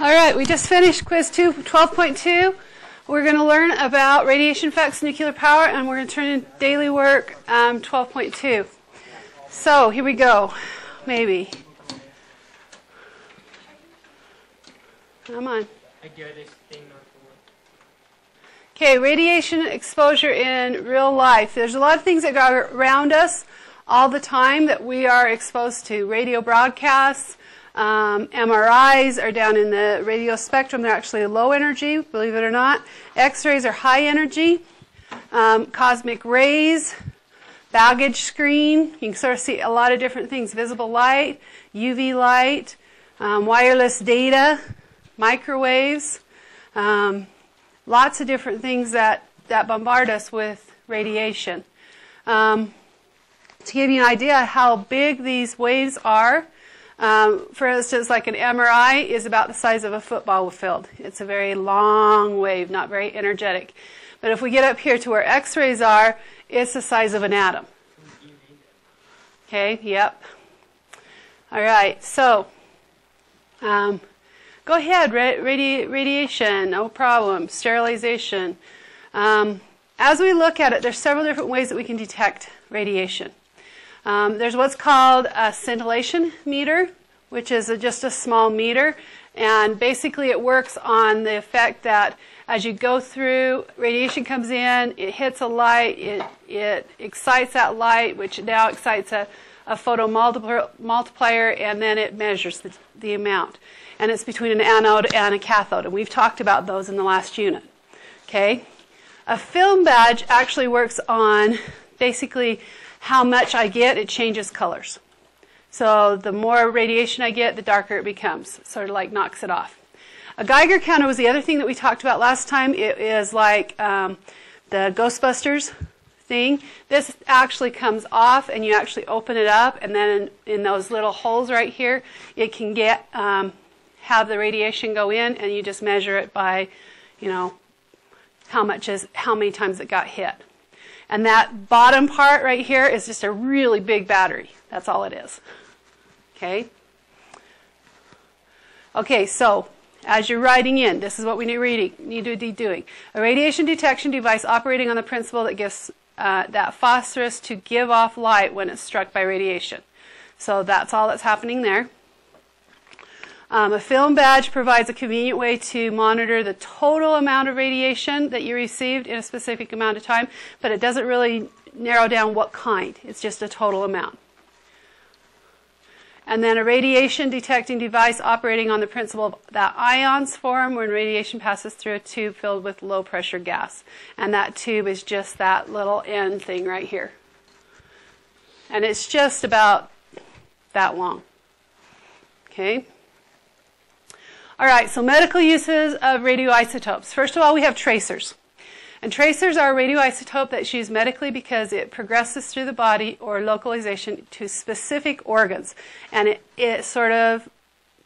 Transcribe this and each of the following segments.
All right, we just finished quiz 2, 12.2. We're going to learn about radiation effects, nuclear power, and we're going to turn in daily work um, 12.2. So here we go. Maybe. Come on. Okay, radiation exposure in real life. There's a lot of things that go around us all the time that we are exposed to. Radio broadcasts, um, MRIs are down in the radio spectrum. They're actually low energy, believe it or not. X-rays are high energy. Um, cosmic rays, baggage screen. You can sort of see a lot of different things. Visible light, UV light, um, wireless data, microwaves. Um, lots of different things that, that bombard us with radiation. Um, to give you an idea how big these waves are, um, for instance, like an MRI is about the size of a football field. It's a very long wave, not very energetic. But if we get up here to where X-rays are, it's the size of an atom. Okay, yep. All right, so um, go ahead, radi- radiation, no problem. Sterilization. Um, as we look at it, there's several different ways that we can detect radiation. Um, there's what's called a scintillation meter, which is a, just a small meter. And basically, it works on the effect that as you go through, radiation comes in, it hits a light, it, it excites that light, which now excites a, a photo multiplier, and then it measures the, the amount. And it's between an anode and a cathode. And we've talked about those in the last unit. Okay? A film badge actually works on basically how much I get, it changes colors. So the more radiation I get, the darker it becomes. Sort of like knocks it off. A Geiger counter was the other thing that we talked about last time. It is like um, the Ghostbusters thing. This actually comes off, and you actually open it up, and then in, in those little holes right here, it can get um, have the radiation go in, and you just measure it by, you know, how much is how many times it got hit. And that bottom part right here is just a really big battery. That's all it is. Okay? Okay, so as you're writing in, this is what we need, reading, need to be doing. A radiation detection device operating on the principle that gives uh, that phosphorus to give off light when it's struck by radiation. So that's all that's happening there. Um, a film badge provides a convenient way to monitor the total amount of radiation that you received in a specific amount of time, but it doesn't really narrow down what kind. It's just a total amount. And then a radiation detecting device operating on the principle of that ions form when radiation passes through a tube filled with low pressure gas. And that tube is just that little end thing right here. And it's just about that long. Okay? All right, so medical uses of radioisotopes. First of all, we have tracers. And tracers are a radioisotope that's used medically because it progresses through the body or localization to specific organs. And it, it sort of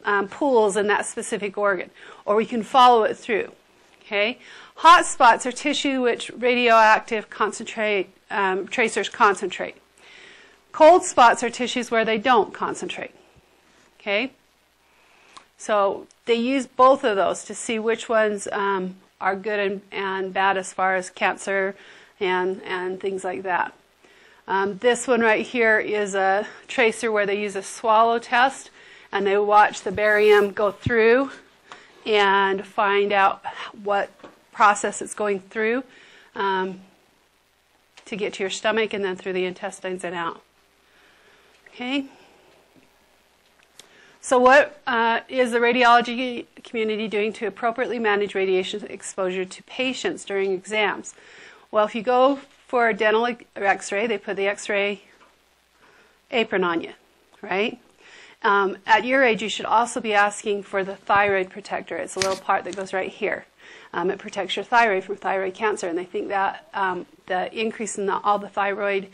um, pools in that specific organ. Or we can follow it through. Okay? Hot spots are tissue which radioactive concentrate, um, tracers concentrate. Cold spots are tissues where they don't concentrate. Okay? So they use both of those to see which ones um, are good and, and, bad as far as cancer and, and things like that. Um, this one right here is a tracer where they use a swallow test and they watch the barium go through and find out what process it's going through um, to get to your stomach and then through the intestines and out. Okay? So, what uh, is the radiology community doing to appropriately manage radiation exposure to patients during exams? Well, if you go for a dental x ray, they put the x ray apron on you, right? Um, at your age, you should also be asking for the thyroid protector. It's a little part that goes right here. Um, it protects your thyroid from thyroid cancer, and they think that um, the increase in the, all the thyroid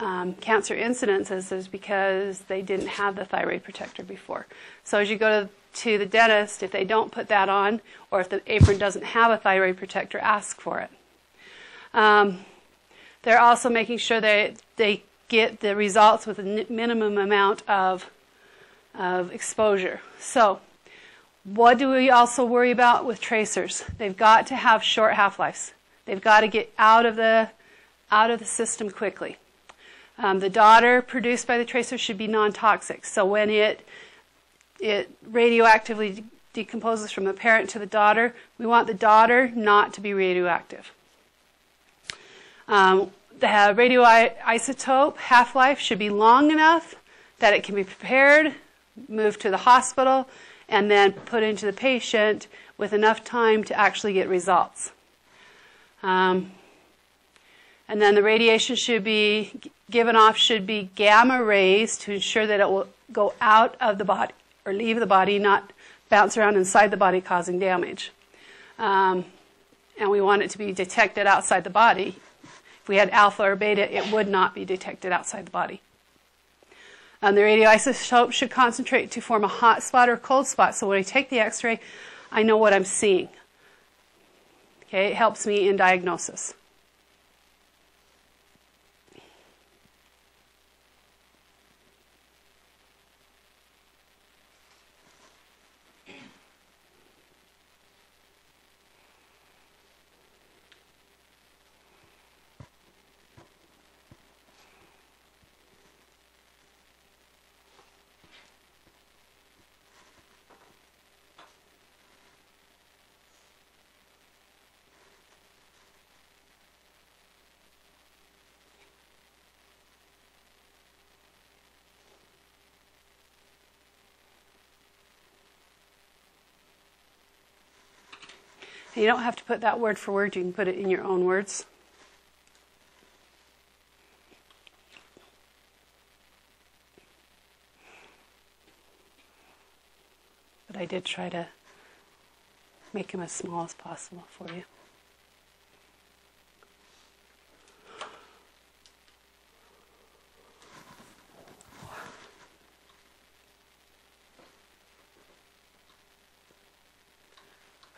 um, cancer incidences is because they didn't have the thyroid protector before. So as you go to, to the dentist, if they don't put that on, or if the apron doesn't have a thyroid protector, ask for it. Um, they're also making sure that they get the results with a minimum amount of, of exposure. So What do we also worry about with tracers? They've got to have short half-lives. They've got to get out of the out of the system quickly. Um, the daughter produced by the tracer should be non-toxic. So when it it radioactively de- decomposes from the parent to the daughter, we want the daughter not to be radioactive. Um, the radioisotope half-life should be long enough that it can be prepared, moved to the hospital, and then put into the patient with enough time to actually get results. Um, and then the radiation should be given off should be gamma rays to ensure that it will go out of the body or leave the body, not bounce around inside the body causing damage. Um, and we want it to be detected outside the body. If we had alpha or beta, it would not be detected outside the body. And the radioisotope should concentrate to form a hot spot or cold spot. So when I take the x-ray, I know what I'm seeing. Okay, it helps me in diagnosis. You don't have to put that word for word, you can put it in your own words. But I did try to make him as small as possible for you.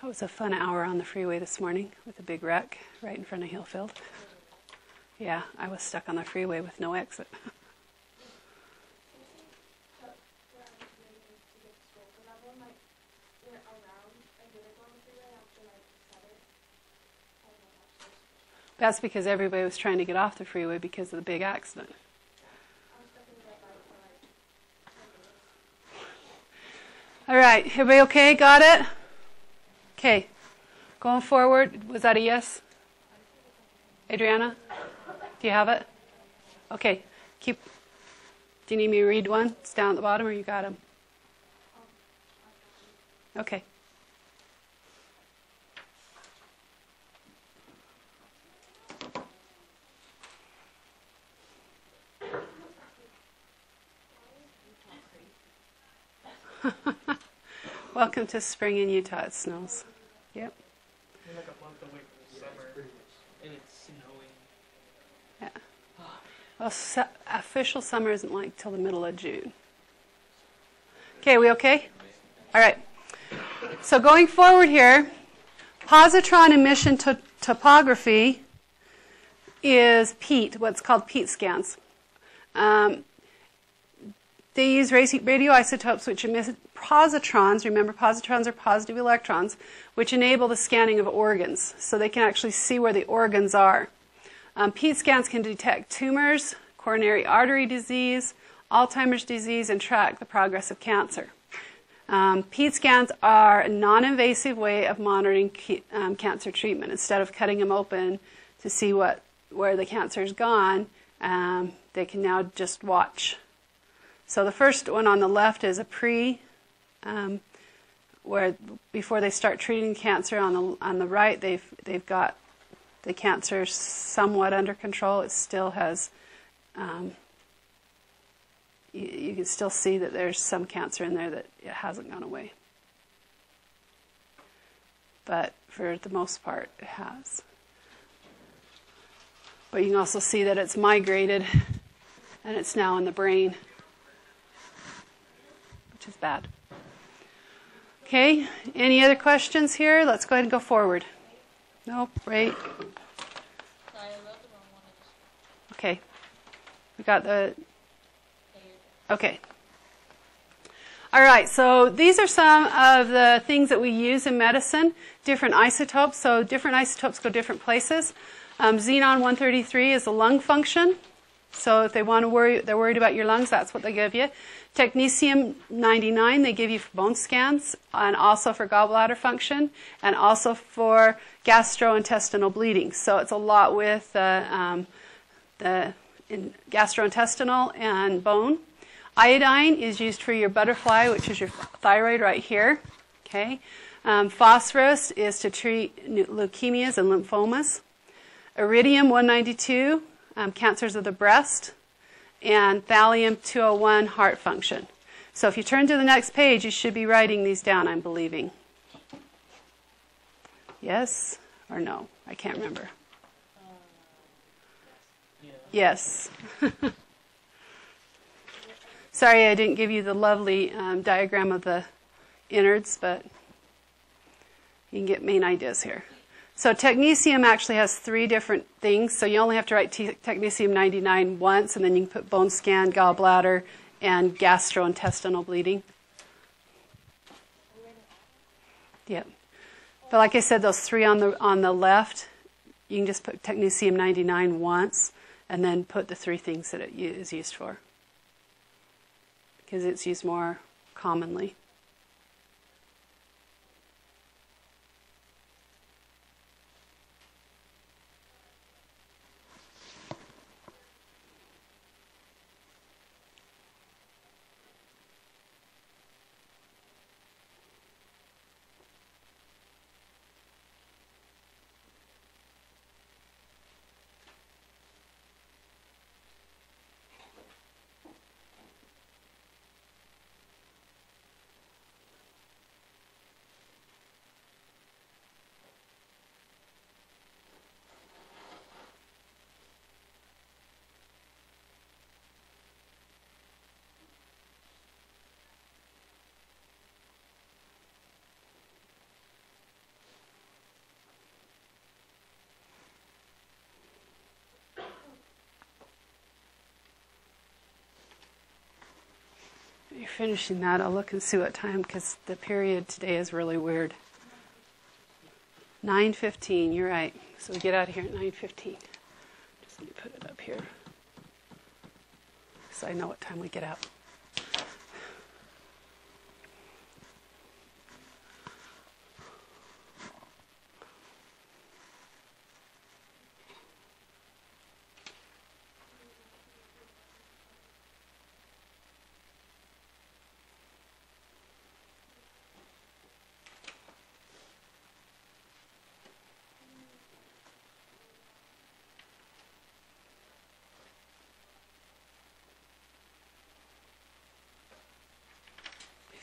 It was a fun hour on the freeway this morning with a big wreck right in front of Hillfield. Yeah, I was stuck on the freeway with no exit. That's because everybody was trying to get off the freeway because of the big accident. All right, everybody okay? Got it? Okay, going forward, was that a yes? Adriana, do you have it? Okay, keep. Do you need me to read one? It's down at the bottom, or you got them? Okay. Welcome to spring in Utah. It snows. Yep. We're like a month away from summer, and it's snowing. Yeah. Well, su- official summer isn't like till the middle of June. Okay, we okay? All right. So going forward here, positron emission to- topography is PEAT, what's called PEAT scans. Um, they use radioisotopes which emit positrons. Remember, positrons are positive electrons, which enable the scanning of organs. So they can actually see where the organs are. Um, PET scans can detect tumors, coronary artery disease, Alzheimer's disease, and track the progress of cancer. Um, PET scans are a non invasive way of monitoring um, cancer treatment. Instead of cutting them open to see what, where the cancer is gone, um, they can now just watch so the first one on the left is a pre, um, where before they start treating cancer. On the on the right, they've they've got the cancer somewhat under control. It still has. Um, you, you can still see that there's some cancer in there that it hasn't gone away. But for the most part, it has. But you can also see that it's migrated and it's now in the brain is bad. Okay, any other questions here? Let's go ahead and go forward. Nope, right. Okay, we got the. Okay. All right, so these are some of the things that we use in medicine, different isotopes. So different isotopes go different places. Um, xenon 133 is the lung function. So if they want to worry, they're worried about your lungs, that's what they give you. Technetium 99, they give you for bone scans, and also for gallbladder function, and also for gastrointestinal bleeding. So it's a lot with uh, um, the gastrointestinal and bone. Iodine is used for your butterfly, which is your thyroid right here. Okay. Um, phosphorus is to treat leukemias and lymphomas. Iridium 192, um, cancers of the breast. And thallium 201, heart function. So if you turn to the next page, you should be writing these down, I'm believing. Yes or no? I can't remember. Yes. Sorry I didn't give you the lovely um, diagram of the innards, but you can get main ideas here. So technetium actually has three different things. So you only have to write technetium 99 once, and then you can put bone scan, gallbladder, and gastrointestinal bleeding. Yep. But like I said, those three on the on the left, you can just put technetium 99 once, and then put the three things that it is used for because it's used more commonly. You're finishing that, I'll look and see what time because the period today is really weird. 9:15. You're right. So we get out of here at 9:15. Just let me put it up here, so I know what time we get out.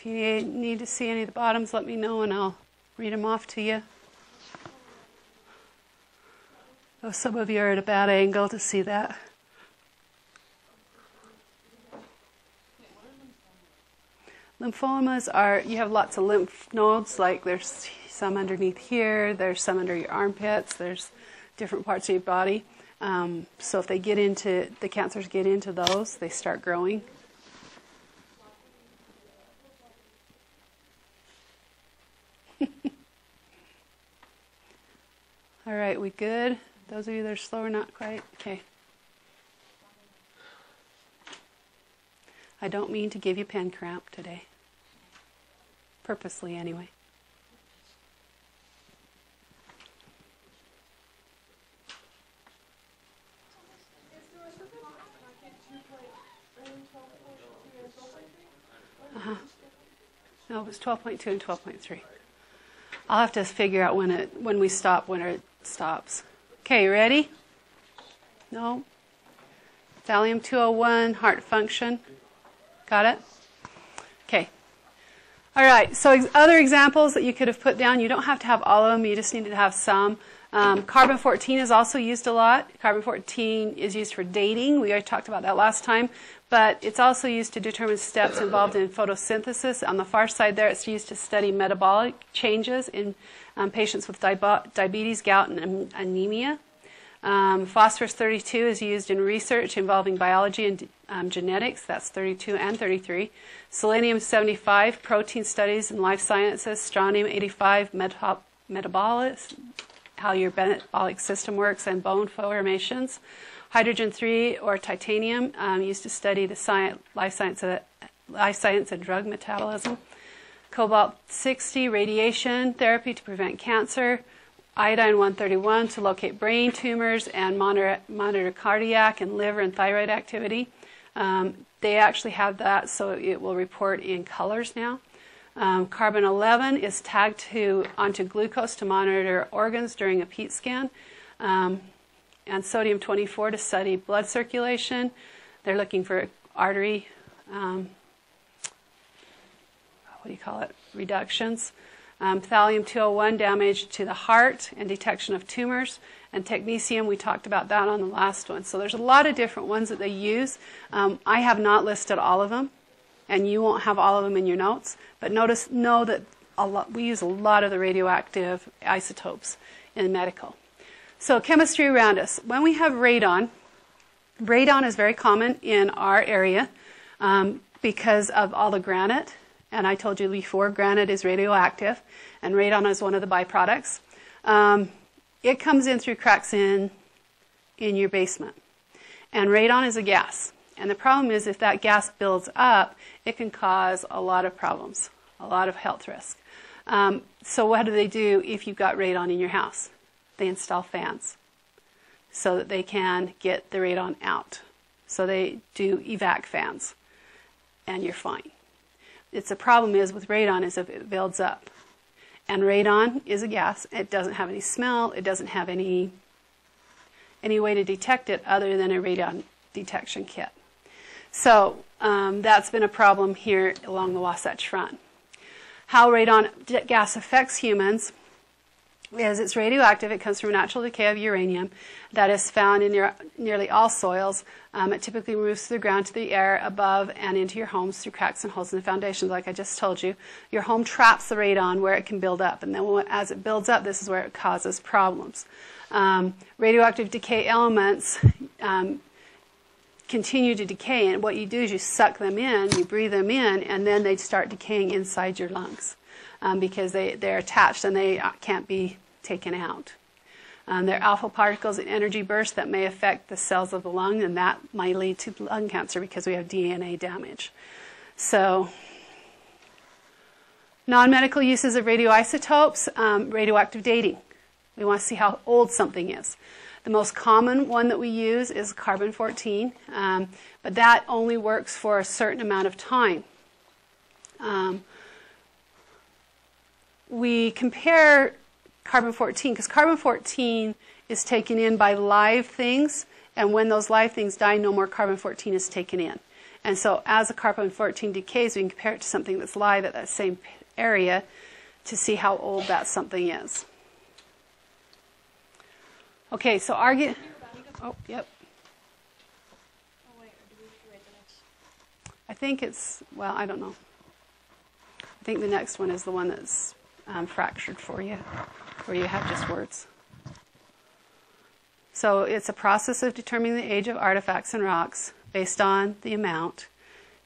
If you need to see any of the bottoms, let me know and I'll read them off to you. Oh, some of you are at a bad angle to see that. Lymphomas are, you have lots of lymph nodes, like there's some underneath here, there's some under your armpits, there's different parts of your body. Um, so if they get into, the cancers get into those, they start growing. We good? Those of you that are slower, not quite? Okay. I don't mean to give you pen cramp today. Purposely, anyway. Uh-huh. No, it was 12.2 and 12.3. I'll have to figure out when it when we stop when it stops. Okay, ready? No? Thallium 201, heart function. Got it? Okay. All right, so other examples that you could have put down, you don't have to have all of them, you just need to have some. Um, carbon 14 is also used a lot. Carbon 14 is used for dating. We already talked about that last time. But it's also used to determine steps involved in photosynthesis. On the far side there, it's used to study metabolic changes in um, patients with diabetes, gout, and anemia. Um, phosphorus 32 is used in research involving biology and um, genetics. That's 32 and 33. Selenium 75, protein studies and life sciences. Strontium 85, metabolic, how your metabolic system works, and bone formations. Hydrogen 3 or tritium, um, used to study the science, life, science, uh, life science and drug metabolism. Cobalt 60, radiation therapy to prevent cancer. Iodine 131 to locate brain tumors and monitor, monitor cardiac and liver and thyroid activity. Um, they actually have that, so it will report in colors now. Um, carbon 11 is tagged to, onto glucose to monitor organs during a PET scan. Um, and sodium 24 to study blood circulation. They're looking for artery, um, what do you call it, reductions. Um, thallium 201 damage to the heart and detection of tumors. And technetium, we talked about that on the last one. So there's a lot of different ones that they use. Um, I have not listed all of them, and you won't have all of them in your notes. But notice, know that lot, we use a lot of the radioactive isotopes in medical. So, chemistry around us. When we have radon, radon is very common in our area um, because of all the granite. And I told you before, granite is radioactive, and radon is one of the byproducts. Um, it comes in through cracks in, in your basement. And radon is a gas. And the problem is, if that gas builds up, it can cause a lot of problems, a lot of health risk. Um, so, what do they do if you've got radon in your house? They install fans so that they can get the radon out. So they do evac fans, and you're fine. It's a problem is with radon is if it builds up. And radon is a gas. It doesn't have any smell. It doesn't have any any way to detect it other than a radon detection kit. So um, that's been a problem here along the Wasatch Front. How radon gas affects humans is it's radioactive. It comes from natural decay of uranium that is found in near, nearly all soils. Um, it typically moves through the ground to the air above and into your homes through cracks and holes in the foundations, like I just told you. Your home traps the radon where it can build up, and then as it builds up, this is where it causes problems. Um, radioactive decay elements um, continue to decay, and what you do is you suck them in, you breathe them in, and then they start decaying inside your lungs. Um, because they, they're attached and they can't be taken out. Um, there are alpha particles and energy bursts that may affect the cells of the lung, and that might lead to lung cancer because we have DNA damage. So, non medical uses of radioisotopes, um, radioactive dating. We want to see how old something is. The most common one that we use is carbon 14, um, but that only works for a certain amount of time. Um, we compare carbon 14 because carbon 14 is taken in by live things, and when those live things die, no more carbon 14 is taken in. And so, as the carbon 14 decays, we can compare it to something that's live at that same area to see how old that something is. Okay, so argue. Oh, yep. I think it's, well, I don't know. I think the next one is the one that's um, fractured for you where you have just words. So it's a process of determining the age of artifacts and rocks based on the amount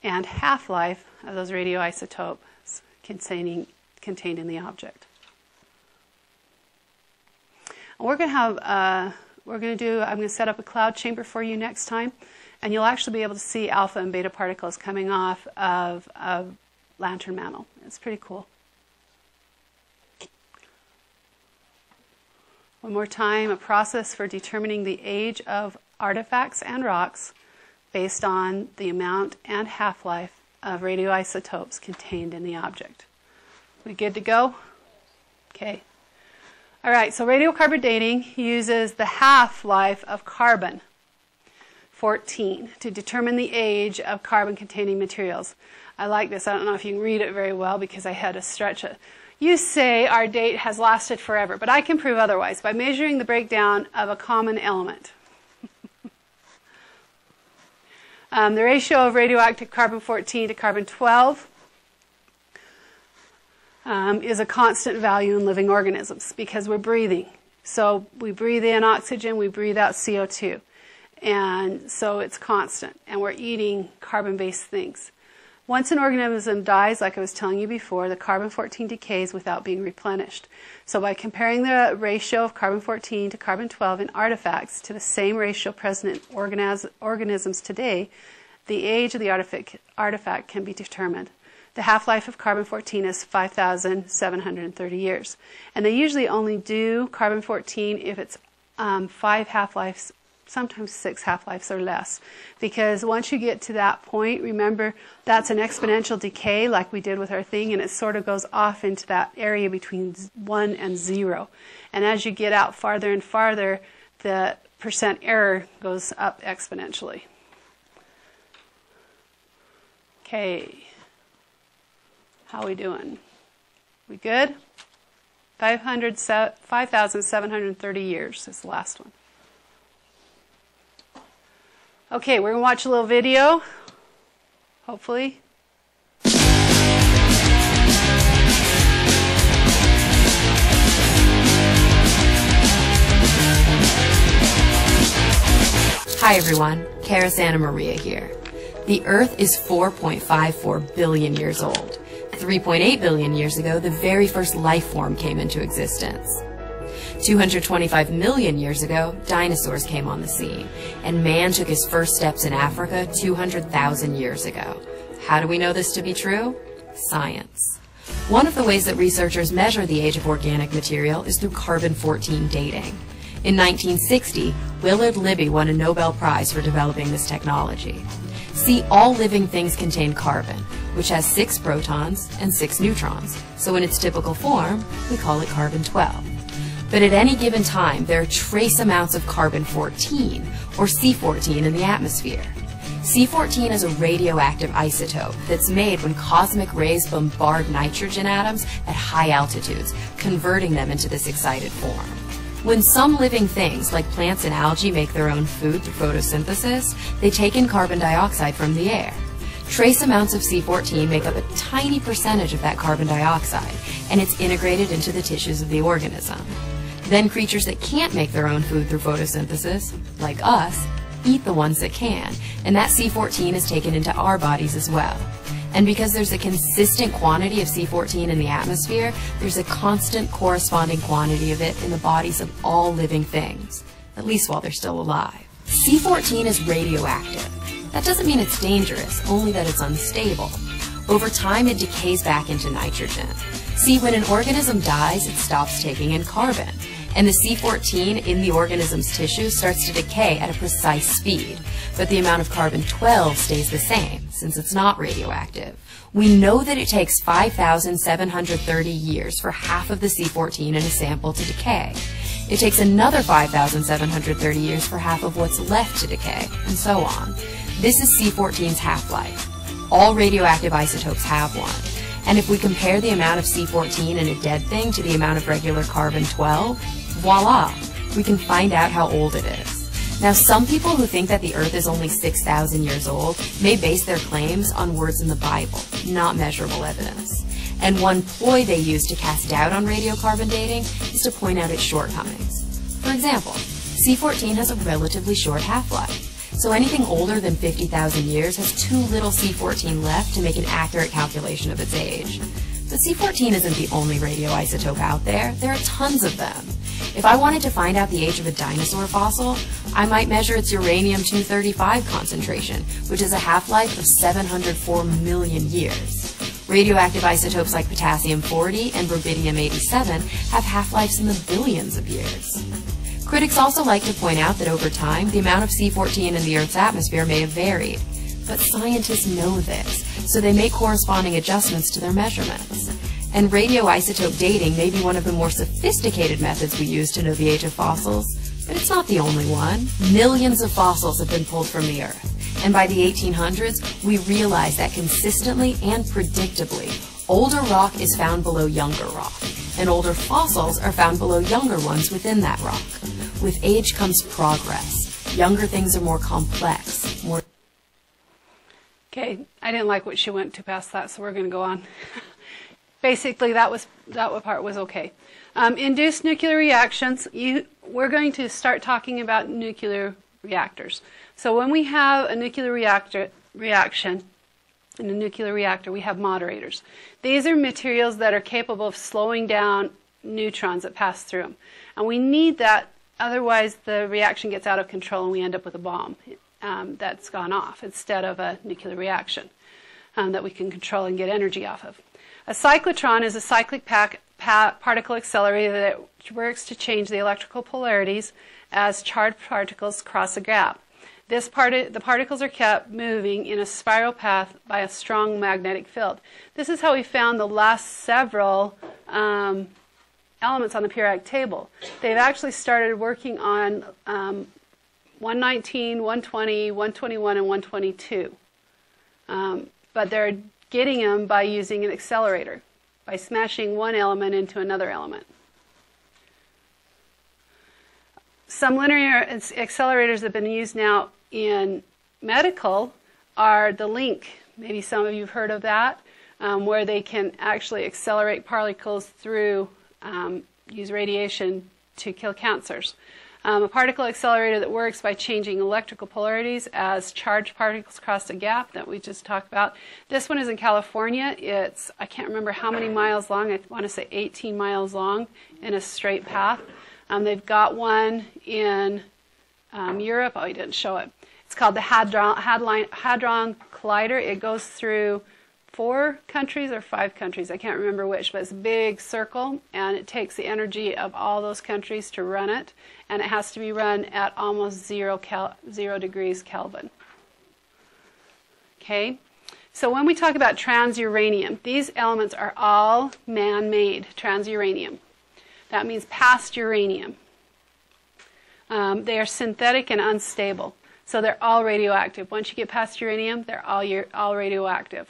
and half life of those radioisotopes containing, contained in the object. We're going to have, uh, we're going to do, I'm going to set up a cloud chamber for you next time, and you'll actually be able to see alpha and beta particles coming off of a lantern mantle. It's pretty cool. One more time, a process for determining the age of artifacts and rocks based on the amount and half life of radioisotopes contained in the object. We good to go? Okay. All right, so radiocarbon dating uses the half life of carbon 14 to determine the age of carbon containing materials. I like this. I don't know if you can read it very well because I had to stretch it. You say our date has lasted forever, but I can prove otherwise by measuring the breakdown of a common element. um, the ratio of radioactive carbon 14 to carbon 12 um, is a constant value in living organisms because we're breathing. So we breathe in oxygen, we breathe out CO2. And so it's constant, and we're eating carbon based things. Once an organism dies, like I was telling you before, the carbon 14 decays without being replenished. So, by comparing the ratio of carbon 14 to carbon 12 in artifacts to the same ratio present in organiz- organisms today, the age of the artifact, artifact can be determined. The half life of carbon 14 is 5,730 years. And they usually only do carbon 14 if it's um, five half lives sometimes six half lives or less. Because once you get to that point, remember that's an exponential decay like we did with our thing, and it sort of goes off into that area between one and zero. And as you get out farther and farther, the percent error goes up exponentially. Okay. How are we doing? We good? 5,730 years is the last one. Okay, we're going to watch a little video, hopefully. Hi everyone, Cara Santa Maria here. The Earth is 4.54 billion years old. 3.8 billion years ago, the very first life form came into existence. 225 million years ago, dinosaurs came on the scene, and man took his first steps in Africa 200,000 years ago. How do we know this to be true? Science. One of the ways that researchers measure the age of organic material is through carbon-14 dating. In 1960, Willard Libby won a Nobel Prize for developing this technology. See, all living things contain carbon, which has six protons and six neutrons. So in its typical form, we call it carbon-12. But at any given time, there are trace amounts of carbon-14, or C14, in the atmosphere. C14 is a radioactive isotope that's made when cosmic rays bombard nitrogen atoms at high altitudes, converting them into this excited form. When some living things, like plants and algae, make their own food through photosynthesis, they take in carbon dioxide from the air. Trace amounts of C14 make up a tiny percentage of that carbon dioxide, and it's integrated into the tissues of the organism. Then creatures that can't make their own food through photosynthesis, like us, eat the ones that can, and that C14 is taken into our bodies as well. And because there's a consistent quantity of C14 in the atmosphere, there's a constant corresponding quantity of it in the bodies of all living things, at least while they're still alive. C14 is radioactive. That doesn't mean it's dangerous, only that it's unstable. Over time, it decays back into nitrogen. See, when an organism dies, it stops taking in carbon and the C14 in the organism's tissue starts to decay at a precise speed, but the amount of carbon-12 stays the same, since it's not radioactive. We know that it takes 5,730 years for half of the C14 in a sample to decay. It takes another 5,730 years for half of what's left to decay, and so on. This is C14's half-life. All radioactive isotopes have one. And if we compare the amount of C14 in a dead thing to the amount of regular carbon-12, voila, we can find out how old it is. Now, some people who think that the Earth is only 6,000 years old may base their claims on words in the Bible, not measurable evidence. And one ploy they use to cast doubt on radiocarbon dating is to point out its shortcomings. For example, C14 has a relatively short half-life. So anything older than 50,000 years has too little C14 left to make an accurate calculation of its age. But C14 isn't the only radioisotope out there. There are tons of them. If I wanted to find out the age of a dinosaur fossil, I might measure its uranium-235 concentration, which has a half-life of 704 million years. Radioactive isotopes like potassium-40 and rubidium-87 have half-lives in the billions of years. Critics also like to point out that over time, the amount of C14 in the Earth's atmosphere may have varied. But scientists know this, so they make corresponding adjustments to their measurements. And radioisotope dating may be one of the more sophisticated methods we use to know the age of fossils, but it's not the only one. Millions of fossils have been pulled from the Earth, and by the 1800s, we realized that consistently and predictably, older rock is found below younger rock, and older fossils are found below younger ones within that rock. With age comes progress. Younger things are more complex, more Okay, I didn't like what she went to past that, so we're going to go on. basically that was that part was okay. Um, induced nuclear reactions. You, we're going to start talking about nuclear reactors. So when we have a nuclear reactor reaction in a nuclear reactor, we have moderators. These are materials that are capable of slowing down neutrons that pass through them, and we need that. Otherwise, the reaction gets out of control, and we end up with a bomb um, that's gone off instead of a nuclear reaction um, that we can control and get energy off of. A cyclotron is a cyclic pack, pa- particle accelerator that works to change the electrical polarities as charged particles cross a gap. This part, the particles are kept moving in a spiral path by a strong magnetic field. This is how we found the last several um, elements on the periodic table. They've actually started working on um, 119, 120, 121, and 122. Um, but they're getting them by using an accelerator, by smashing one element into another element. Some linear accelerators that have been used now in medical are the LINAC. Maybe some of you have heard of that, um, where they can actually accelerate particles through, um, use radiation to kill cancers. Um, a particle accelerator that works by changing electrical polarities as charged particles cross a gap that we just talked about. This one is in California. It's, I can't remember how many miles long, I want to say 18 miles long in a straight path. Um, they've got one in um, Europe. Oh, I didn't show it. It's called the Hadron, Hadron, Hadron Collider. It goes through four countries or five countries. I can't remember which, but it's a big circle, and it takes the energy of all those countries to run it, and it has to be run at almost zero, cal- zero degrees Kelvin. Okay? So when we talk about transuranium, these elements are all man-made transuranium. That means past uranium. Um, they are synthetic and unstable. So they're all radioactive. Once you get past uranium, they're all, all radioactive.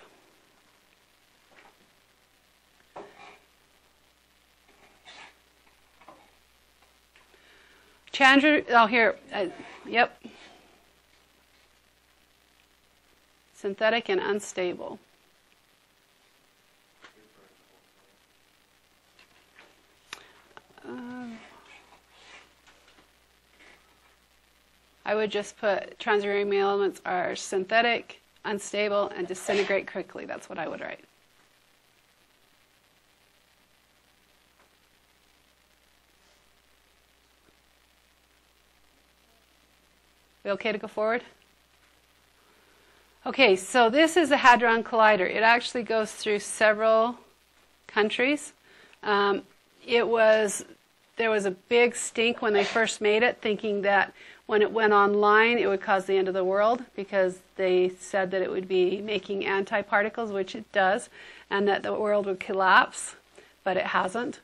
Chandra, oh, here, uh, yep. Synthetic and unstable. Um, I would just put transuranium elements are synthetic, unstable, and disintegrate quickly. That's what I would write. We okay to go forward? Okay, so this is a Hadron Collider. It actually goes through several countries. Um, it was there was a big stink when they first made it, thinking that when it went online it would cause the end of the world because they said that it would be making antiparticles, which it does, and that the world would collapse, but it hasn't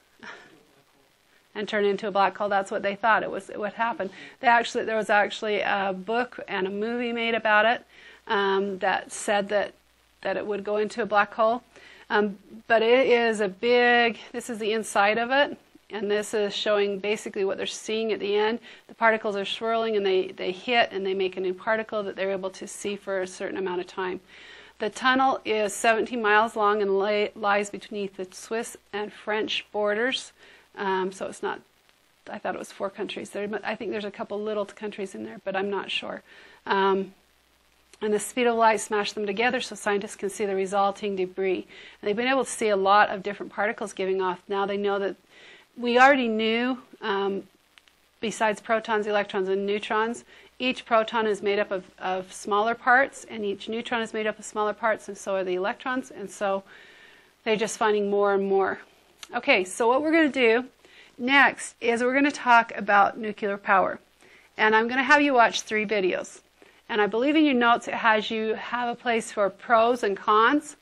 and turn into a black hole. That's what they thought it was it would happen. They actually there was actually a book and a movie made about it um, that said that that it would go into a black hole. Um, but it is a big. This is the inside of it, and this is showing basically what they're seeing at the end. The particles are swirling, and they they hit, and they make a new particle that they're able to see for a certain amount of time. The tunnel is 17 miles long and lay, lies beneath the Swiss and French borders. Um, so it's not, I thought it was four countries. There, I think there's a couple little countries in there, but I'm not sure. Um, and the speed of light smashed them together so scientists can see the resulting debris. And they've been able to see a lot of different particles giving off. Now they know that we already knew, um, besides protons, electrons, and neutrons, each proton is made up of, of smaller parts, and each neutron is made up of smaller parts, and so are the electrons. And so they're just finding more and more. Okay, so what we're going to do next is we're going to talk about nuclear power. And I'm going to have you watch three videos. And I believe in your notes it has you have a place for pros and cons.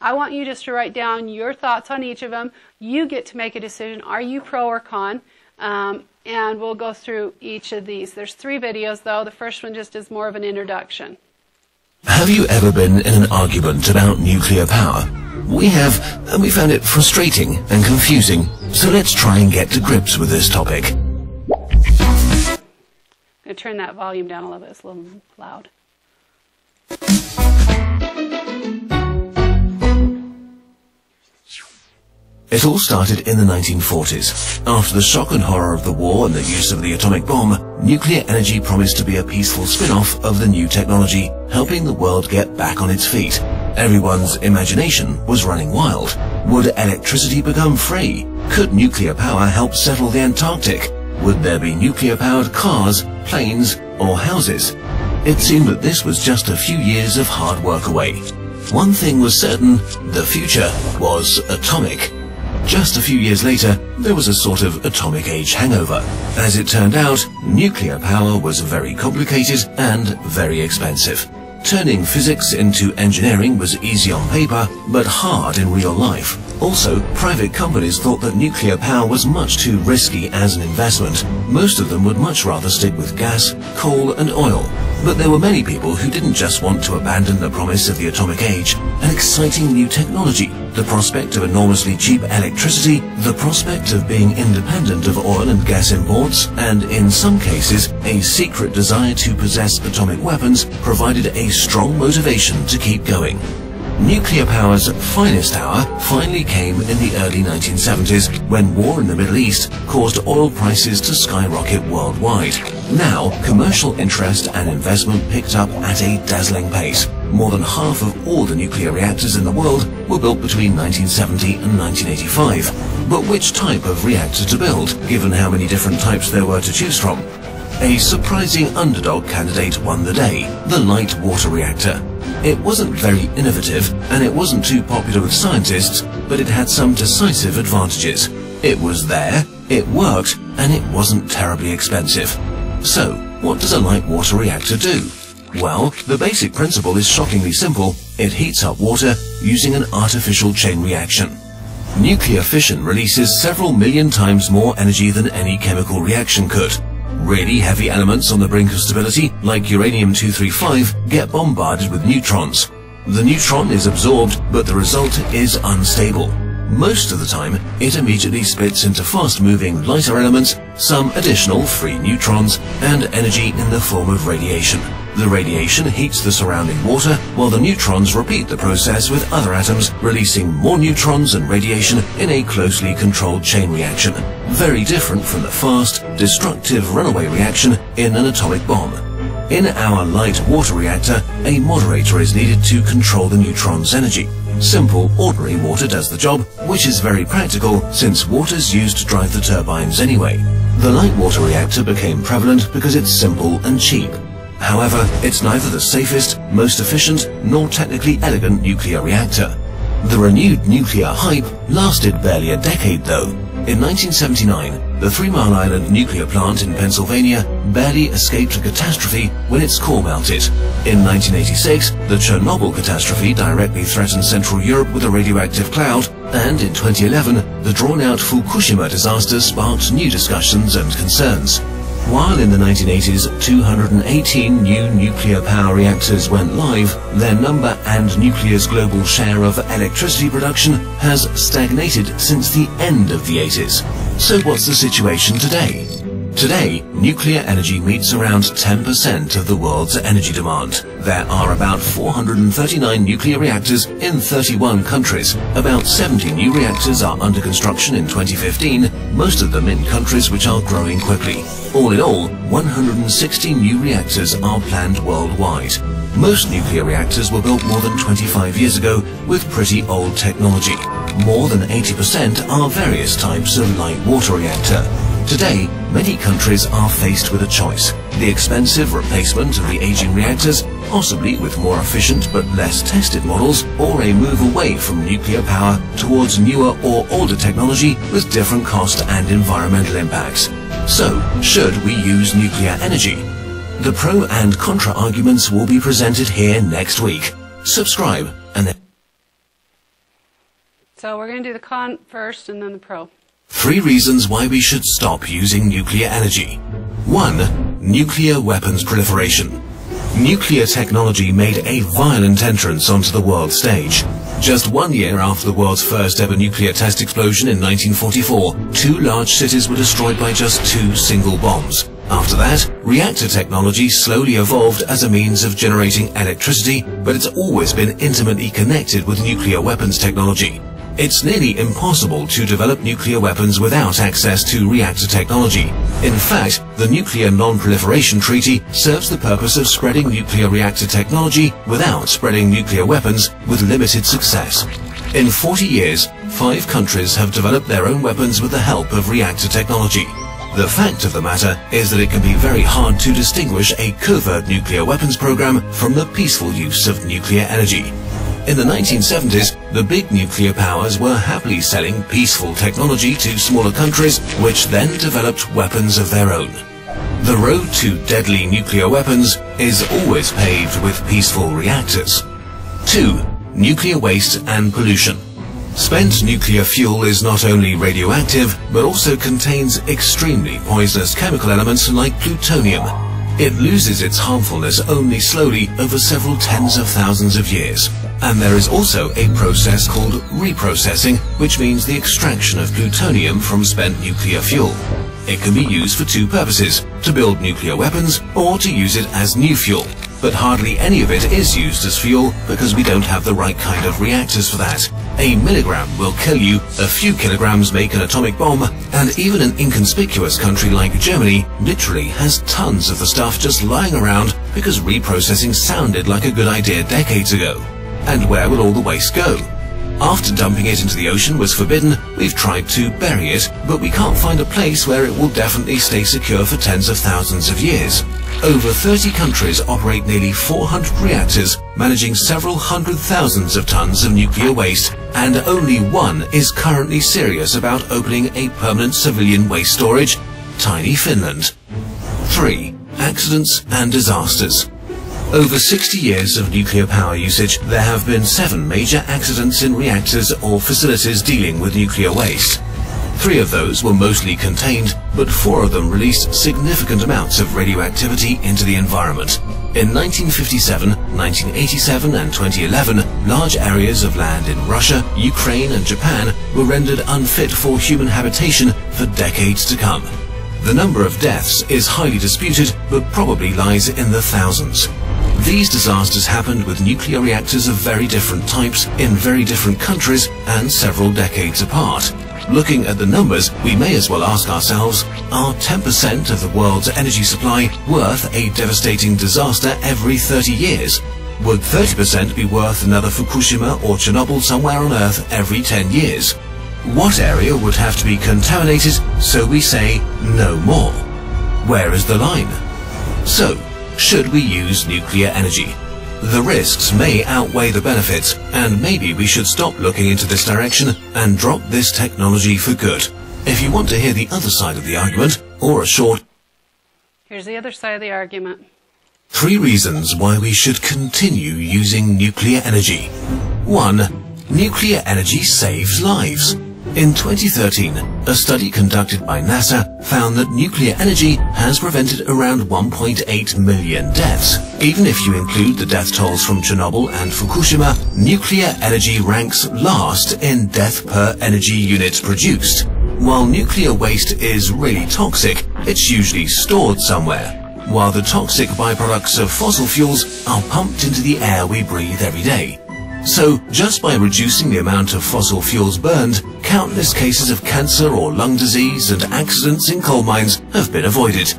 I want you just to write down your thoughts on each of them. You get to make a decision. Are you pro or con? Um, and we'll go through each of these. There's three videos, though. The first one just is more of an introduction. Have you ever been in an argument about nuclear power? We have, and we found it frustrating and confusing. So let's try and get to grips with this topic. I'm going to turn that volume down a little bit. It's a little loud. It all started in the 1940s. After the shock and horror of the war and the use of the atomic bomb, nuclear energy promised to be a peaceful spin-off of the new technology, helping the world get back on its feet. Everyone's imagination was running wild. Would electricity become free? Could nuclear power help settle the Antarctic? Would there be nuclear-powered cars, planes, or houses? It seemed that this was just a few years of hard work away. One thing was certain, the future was atomic. Just a few years later, there was a sort of atomic age hangover. As it turned out, nuclear power was very complicated and very expensive. Turning physics into engineering was easy on paper, but hard in real life. Also, private companies thought that nuclear power was much too risky as an investment. Most of them would much rather stick with gas, coal and oil. But there were many people who didn't just want to abandon the promise of the atomic age, an exciting new technology, the prospect of enormously cheap electricity, the prospect of being independent of oil and gas imports, and in some cases, a secret desire to possess atomic weapons provided a strong motivation to keep going. Nuclear power's finest hour finally came in the early 1970s when war in the Middle East caused oil prices to skyrocket worldwide. Now, commercial interest and investment picked up at a dazzling pace. More than half of all the nuclear reactors in the world were built between 1970 and 1985. But which type of reactor to build, given how many different types there were to choose from? A surprising underdog candidate won the day, the light water reactor. It wasn't very innovative and it wasn't too popular with scientists, but it had some decisive advantages. It was there, it worked, and it wasn't terribly expensive. So, what does a light water reactor do? Well, the basic principle is shockingly simple. It heats up water using an artificial chain reaction. Nuclear fission releases several million times more energy than any chemical reaction could. Really heavy elements on the brink of stability, like uranium-235, get bombarded with neutrons. The neutron is absorbed, but the result is unstable. Most of the time, it immediately splits into fast-moving lighter elements, some additional free neutrons, and energy in the form of radiation. The radiation heats the surrounding water, while the neutrons repeat the process with other atoms, releasing more neutrons and radiation in a closely controlled chain reaction. Very different from the fast, destructive runaway reaction in an atomic bomb. In our light water reactor, a moderator is needed to control the neutron's energy. Simple, ordinary water does the job, which is very practical since water's used to drive the turbines anyway. The light water reactor became prevalent because it's simple and cheap. However, it's neither the safest, most efficient, nor technically elegant nuclear reactor. The renewed nuclear hype lasted barely a decade though. In 1979, the Three Mile Island nuclear plant in Pennsylvania barely escaped a catastrophe when its core melted. In 1986, the Chernobyl catastrophe directly threatened Central Europe with a radioactive cloud, and in 2011, the drawn-out Fukushima disaster sparked new discussions and concerns. While in the 1980s 218 new nuclear power reactors went live, their number and nuclear's global share of electricity production has stagnated since the end of the 80s. So what's the situation today? Today, nuclear energy meets around 10% of the world's energy demand. There are about 439 nuclear reactors in 31 countries. About 70 new reactors are under construction in 2015, most of them in countries which are growing quickly. All in all, 160 new reactors are planned worldwide. Most nuclear reactors were built more than 25 years ago with pretty old technology. More than 80% are various types of light water reactor. Today, many countries are faced with a choice. The expensive replacement of the aging reactors, possibly with more efficient but less tested models, or a move away from nuclear power towards newer or older technology with different cost and environmental impacts. So, should we use nuclear energy? The pro and contra arguments will be presented here next week. Subscribe and then... So we're going to do the con first and then the pro. Three reasons why we should stop using nuclear energy. 1. Nuclear weapons proliferation. Nuclear technology made a violent entrance onto the world stage. Just one year after the world's first ever nuclear test explosion in 1944, two large cities were destroyed by just two single bombs. After that, reactor technology slowly evolved as a means of generating electricity, but it's always been intimately connected with nuclear weapons technology. It's nearly impossible to develop nuclear weapons without access to reactor technology. In fact, the Nuclear Non-Proliferation Treaty serves the purpose of spreading nuclear reactor technology without spreading nuclear weapons with limited success. In 40 years, five countries have developed their own weapons with the help of reactor technology. The fact of the matter is that it can be very hard to distinguish a covert nuclear weapons program from the peaceful use of nuclear energy. In the 1970s, the big nuclear powers were happily selling peaceful technology to smaller countries, which then developed weapons of their own. The road to deadly nuclear weapons is always paved with peaceful reactors. 2. Nuclear waste and pollution. Spent nuclear fuel is not only radioactive, but also contains extremely poisonous chemical elements like plutonium. It loses its harmfulness only slowly over several tens of thousands of years. And there is also a process called reprocessing, which means the extraction of plutonium from spent nuclear fuel. It can be used for two purposes, to build nuclear weapons or to use it as new fuel. But hardly any of it is used as fuel because we don't have the right kind of reactors for that. A milligram will kill you, a few kilograms make an atomic bomb, and even an inconspicuous country like Germany literally has tons of the stuff just lying around because reprocessing sounded like a good idea decades ago. And where will all the waste go? After dumping it into the ocean was forbidden, we've tried to bury it, but we can't find a place where it will definitely stay secure for tens of thousands of years. Over 30 countries operate nearly 400 reactors, managing several hundred thousands of tons of nuclear waste, and only one is currently serious about opening a permanent civilian waste storage, tiny Finland. 3. Accidents and disasters. Over 60 years of nuclear power usage, there have been seven major accidents in reactors or facilities dealing with nuclear waste. Three of those were mostly contained, but four of them released significant amounts of radioactivity into the environment. In 1957, 1987 and 2011, large areas of land in Russia, Ukraine and Japan were rendered unfit for human habitation for decades to come. The number of deaths is highly disputed, but probably lies in the thousands. These disasters happened with nuclear reactors of very different types in very different countries and several decades apart. Looking at the numbers, we may as well ask ourselves, are 10% of the world's energy supply worth a devastating disaster every 30 years? Would 30% be worth another Fukushima or Chernobyl somewhere on Earth every 10 years? What area would have to be contaminated so we say no more? Where is the line? So, should we use nuclear energy? The risks may outweigh the benefits, and maybe we should stop looking into this direction and drop this technology for good. If you want to hear the other side of the argument, or a short Here's the other side of the argument. Three reasons why we should continue using nuclear energy. 1. Nuclear energy saves lives. In 2013, a study conducted by NASA found that nuclear energy has prevented around 1.8 million deaths. Even if you include the death tolls from Chernobyl and Fukushima, nuclear energy ranks last in death per energy unit produced. While nuclear waste is really toxic, it's usually stored somewhere, while the toxic byproducts of fossil fuels are pumped into the air we breathe every day. So, just by reducing the amount of fossil fuels burned, countless cases of cancer or lung disease and accidents in coal mines have been avoided.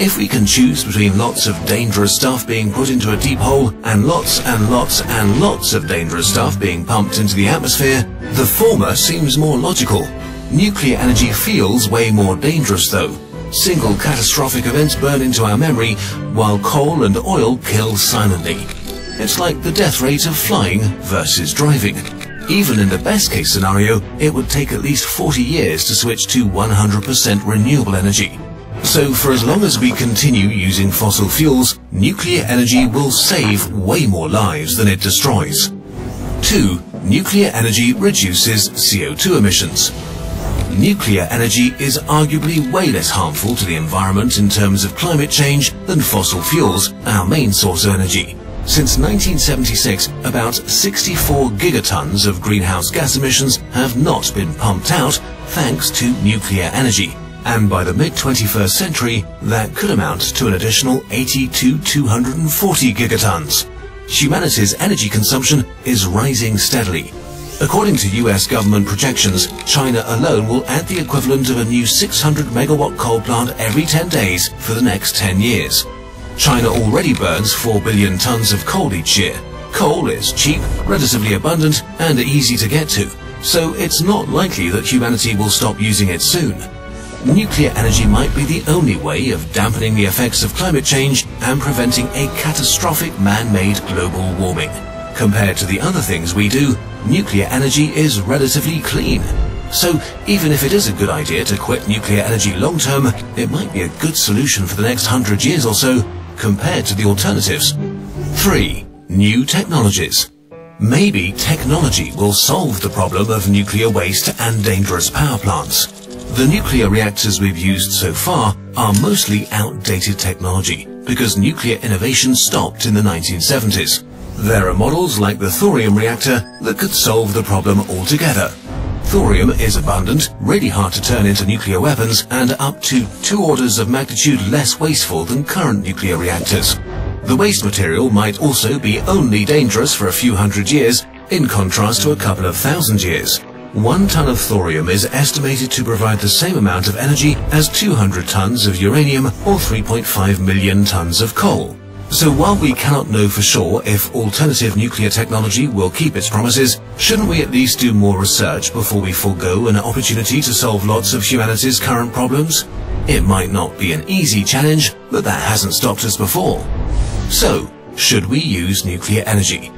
If we can choose between lots of dangerous stuff being put into a deep hole and lots and lots and lots of dangerous stuff being pumped into the atmosphere, the former seems more logical. Nuclear energy feels way more dangerous though. Single catastrophic events burn into our memory, while coal and oil kill silently. It's like the death rate of flying versus driving. Even in the best case scenario, it would take at least 40 years to switch to 100% renewable energy. So for as long as we continue using fossil fuels, nuclear energy will save way more lives than it destroys. 2. Nuclear energy reduces CO2 emissions. Nuclear energy is arguably way less harmful to the environment in terms of climate change than fossil fuels, our main source of energy. Since 1976, about 64 gigatons of greenhouse gas emissions have not been pumped out thanks to nuclear energy. And by the mid-21st century, that could amount to an additional 80 to 240 gigatons. Humanity's energy consumption is rising steadily. According to US government projections, China alone will add the equivalent of a new 600 megawatt coal plant every 10 days for the next 10 years. China already burns 4 billion tons of coal each year. Coal is cheap, relatively abundant, and easy to get to, so it's not likely that humanity will stop using it soon. Nuclear energy might be the only way of dampening the effects of climate change and preventing a catastrophic man-made global warming. Compared to the other things we do, nuclear energy is relatively clean. So even if it is a good idea to quit nuclear energy long term, it might be a good solution for the next hundred years or so compared to the alternatives. 3. New technologies. Maybe technology will solve the problem of nuclear waste and dangerous power plants. The nuclear reactors we've used so far are mostly outdated technology because nuclear innovation stopped in the 1970s. There are models like the thorium reactor that could solve the problem altogether. Thorium is abundant, really hard to turn into nuclear weapons, and up to two orders of magnitude less wasteful than current nuclear reactors. The waste material might also be only dangerous for a few hundred years, in contrast to a couple of thousand years. One ton of thorium is estimated to provide the same amount of energy as 200 tons of uranium or 3.5 million tons of coal. So while we cannot know for sure if alternative nuclear technology will keep its promises, shouldn't we at least do more research before we forego an opportunity to solve lots of humanity's current problems? It might not be an easy challenge, but that hasn't stopped us before. So, should we use nuclear energy?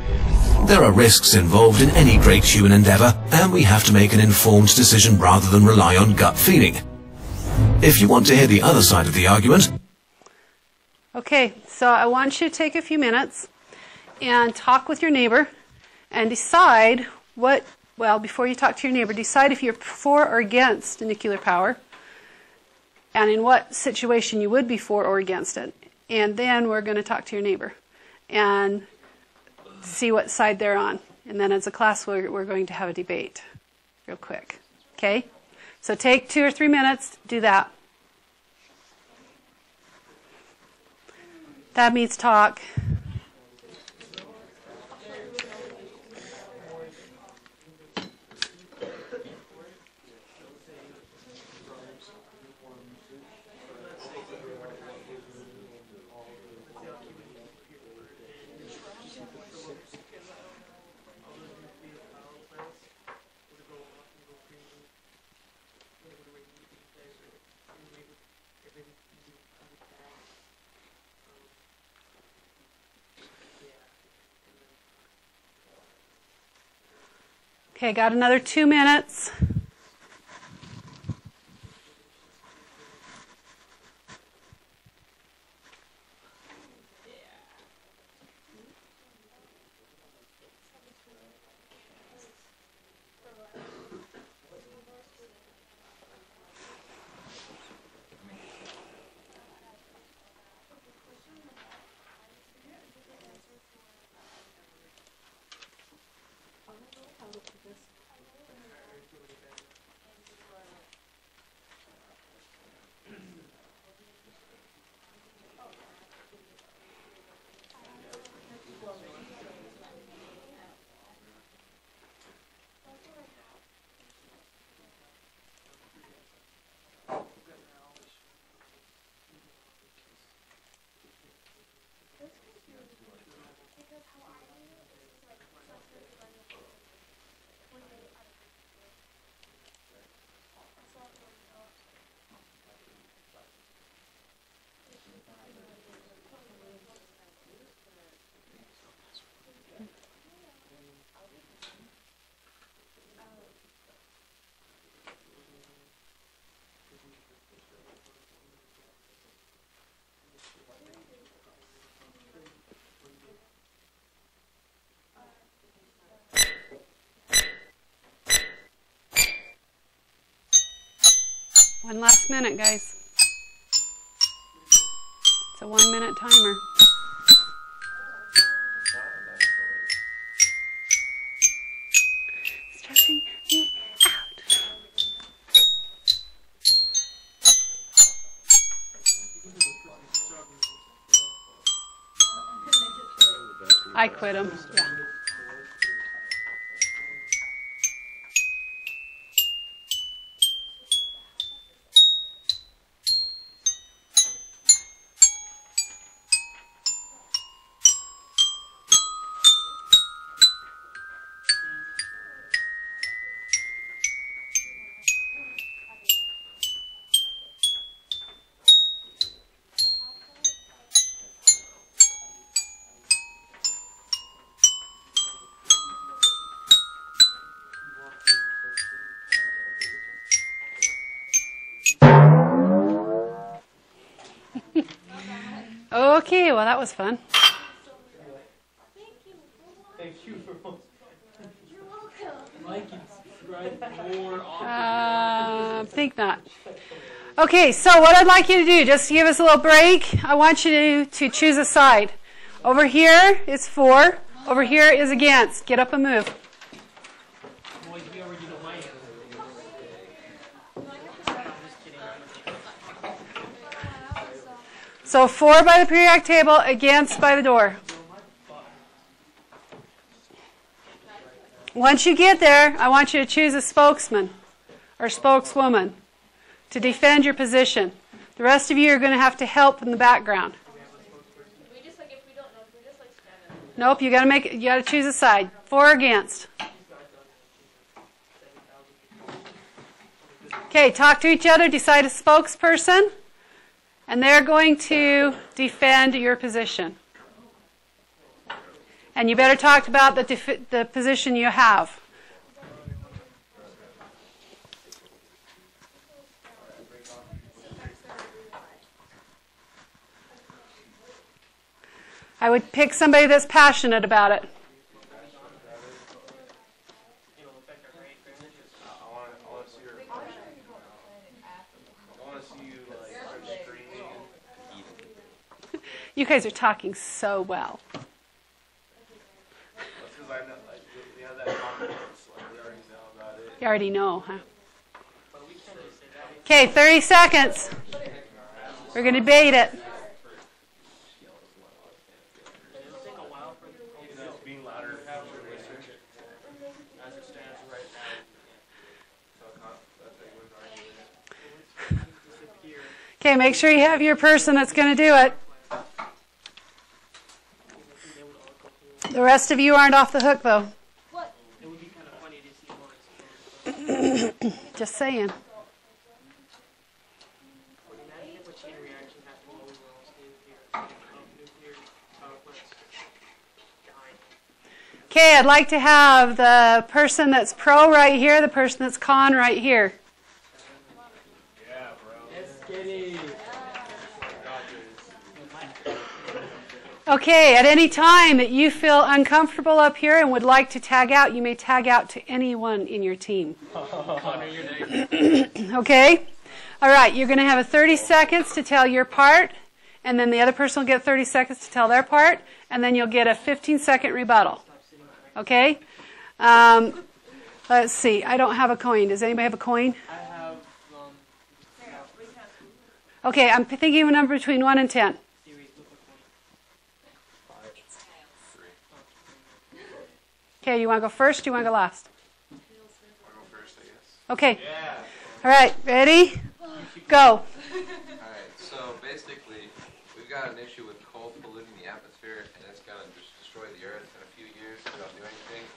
There are risks involved in any great human endeavor, and we have to make an informed decision rather than rely on gut feeling. If you want to hear the other side of the argument, Okay, so I want you to take a few minutes and talk with your neighbor and decide what, well, before you talk to your neighbor, decide if you're for or against nuclear power and in what situation you would be for or against it. And then we're going to talk to your neighbor and see what side they're on. And then as a class, we're, we're going to have a debate real quick. Okay? So take two or three minutes, do that. That means talk. Okay, got another two minutes. One last minute, guys. It's a one minute timer. Stressing me out. I quit him. Okay, well, that was fun. Thank you for Mike, right more often. Uh, think not. Okay, so what I'd like you to do, just to give us a little break, I want you to, to choose a side. Over here is for, over here is against. Get up and move. Boys, we already know my answer. I'm just kidding. So four by the periodic table, against by the door. Once you get there, I want you to choose a spokesman or spokeswoman to defend your position. The rest of you are going to have to help in the background. Nope, you got to make you got to choose a side. For or against. Okay, talk to each other, decide a spokesperson, and they're going to defend your position. And you better talk about the the position you have. I would pick somebody that's passionate about it. It'll affect our brain privileges. I want to, I want to see your emotion. I want to see you like start screaming. You guys are talking so well. That's because I know, like, we- we have that confidence. Like, we already know about it. You already know, huh? But we can't just say that. Okay, 30 seconds. We're going to debate it. It'll take a while for You know, being louder has your research. as it stands right now. So it's not, that's like, we're already Disappear. Okay, make sure you have your person that's going to do it. The rest of you aren't off the hook, though. It would be kind of funny to see more exposed. Just saying. Imagine if a chain reaction happened while we were on stage here. Of nuclear power plants dying. Okay, I'd like to have the person that's pro right here, the person that's con right here. Yeah, bro. Let's get it. Okay, at any time that you feel uncomfortable up here and would like to tag out, you may tag out to anyone in your team. Connor, you're next. Okay? All right, you're going to have a 30 seconds to tell your part, and then the other person will get 30 seconds to tell their part, and then you'll get a 15 second rebuttal. Okay? Um, let's see, I don't have a coin. Does anybody have a coin? I have, um, Okay, I'm thinking of a number between 1 and 10. Siri, look at Okay, you want to go first? Do you want to go last? I'll go first, I guess. Okay. Yeah. All right, ready? Go. Alright, so basically, we've got an issue with coal polluting the atmosphere, and it's gonna just destroy the earth in a few years if we don't do anything.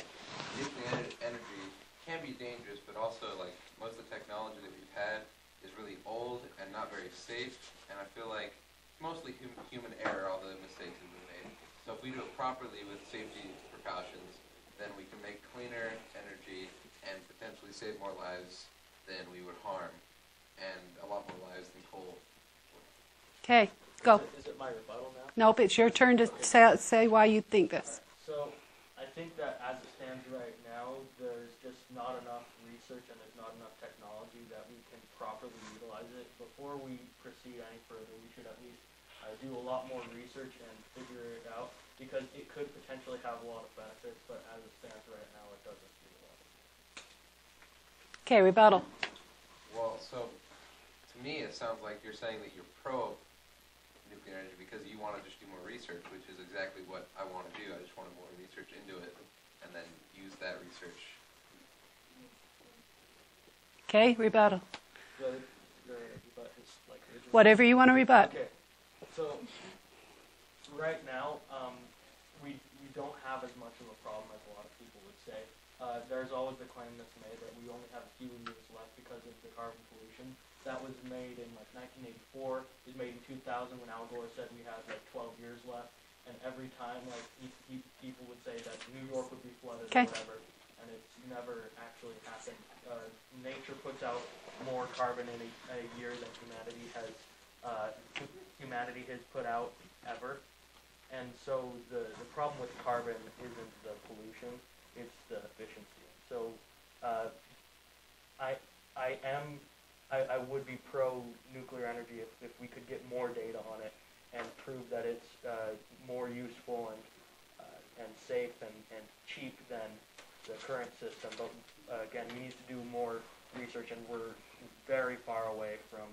Nuclear energy can be dangerous, but also, like, most of the technology that we've had is really old and not very safe, and I feel like it's mostly hum- human error, all the mistakes have been made. So if we do it properly with safety precautions, then we can make cleaner energy and potentially save more lives than we would harm, and a lot more lives than coal. Okay, go. Is it my rebuttal now? Nope, it's your turn to say, say why you think this. So, I think that as it stands right now, there's just not enough research and there's not enough technology that we can properly utilize it. Before we proceed any further, we should at least uh, do a lot more research and figure it out because it could potentially have a lot of benefits, but as it stands right now, it doesn't do a lot. Okay, rebuttal. Well, so to me, it sounds like you're saying that you're pro nuclear energy because you want to just do more research, which is exactly what I want to do. I just want to more research into it and then use that research. Okay, rebuttal. The, the, but like. Whatever you want to rebut. Okay, so right now, um, we, we don't have as much of a problem as a lot of people would say. Uh, there's always the claim that's made that we only have a few years left because of the carbon pollution. That was made in like 1984. It was made in 2000 when Al Gore said we had like 12 years left. And every time, like he, he, people would say that New York would be flooded Okay. or whatever, and it's never actually happened. Uh, nature puts out more carbon in a, a year than humanity has uh, humanity has put out ever. And so the, the problem with carbon isn't the pollution, it's the efficiency. So uh, I, I am, I, I would be pro nuclear energy if, if we could get more data on it and prove that it's uh, more useful and, uh, and safe and, and cheap than the current system. But uh, again, we need to do more research and we're very far away from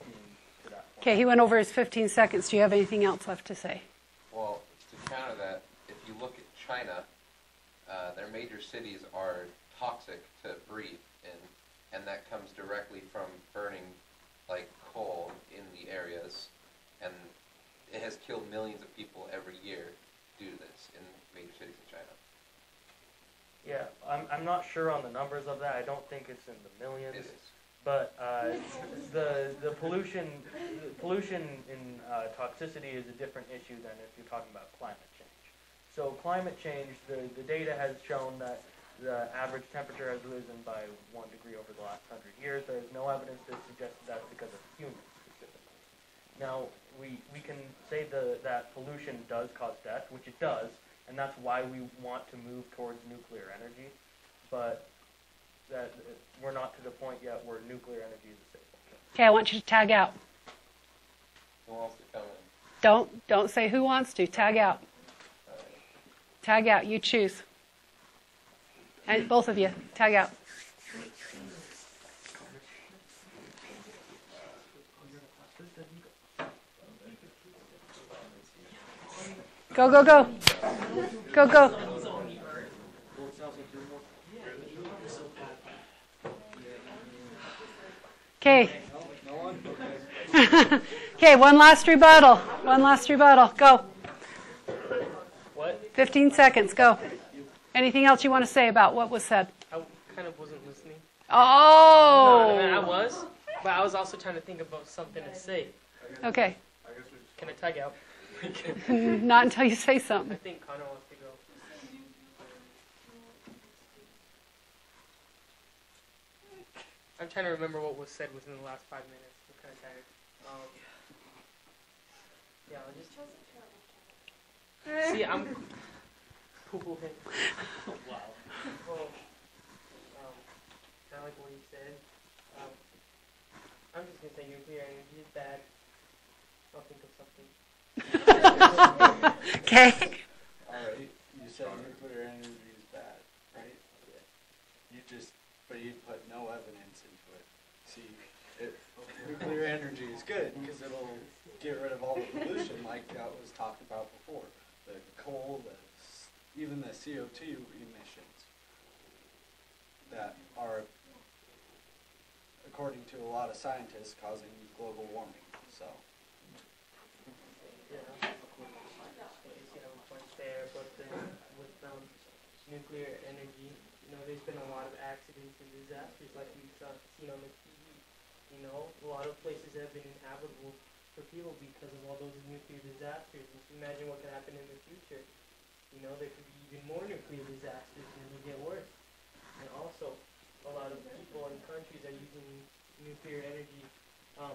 being to that point. Okay, he went over his 15 seconds. Do you have anything else left to say? Well, to counter that, if you look at China, uh, their major cities are toxic to breathe in, and that comes directly from burning like coal in the areas, and it has killed millions of people every year due to this in major cities in China. Yeah, I'm, I'm not sure on the numbers of that. I don't think it's in the millions. It is. But uh, the the pollution pollution in uh, toxicity is a different issue than if you're talking about climate change. So climate change, the, the data has shown that the average temperature has risen by one degree over the last hundred years. There is no evidence that that's because of humans specifically. Now we we can say the that pollution does cause death, which it does, and that's why we want to move towards nuclear energy. But that we're not to the point yet where nuclear energy is safe. Okay, I want you to tag out. Who wants to come in? Don't don't say who wants to. Tag out. Tag out. You choose. And both of you, tag out. Go go go. Go go. Okay. okay, one last rebuttal. One last rebuttal. Go. What? 15 seconds. Go. Anything else you want to say about what was said? I kind of wasn't listening. Oh. No, I, mean, I was, but I was also trying to think about something to say. Okay. Can I tag out? Not until you say I something. think Connor wants to go. I'm trying to remember what was said within the last five minutes. I'm kind of tired. Um, yeah, I'll just. See, I'm poo him. wow. Well, um, kind of like what he said. Um, I'm just gonna say nuclear energy is bad. I'll think of something. Okay. Alright, you said nuclear energy is bad, right? You just, but you put no evidence into it. See, it, nuclear energy is good, because it'll get rid of all the pollution like that was talked about before. The coal, the, even the CO2 emissions that are, according to a lot of scientists, causing global warming, so. You know, point there, but then with um, nuclear energy, you know, there's been a lot of accidents and disasters like we've uh, seen on the TV. You know, a lot of places have been inhabitable for because of all those nuclear disasters. So imagine what can happen in the future. You know, there could be even more nuclear disasters and it'll get worse. And also, a lot of people and countries are using nuclear energy um,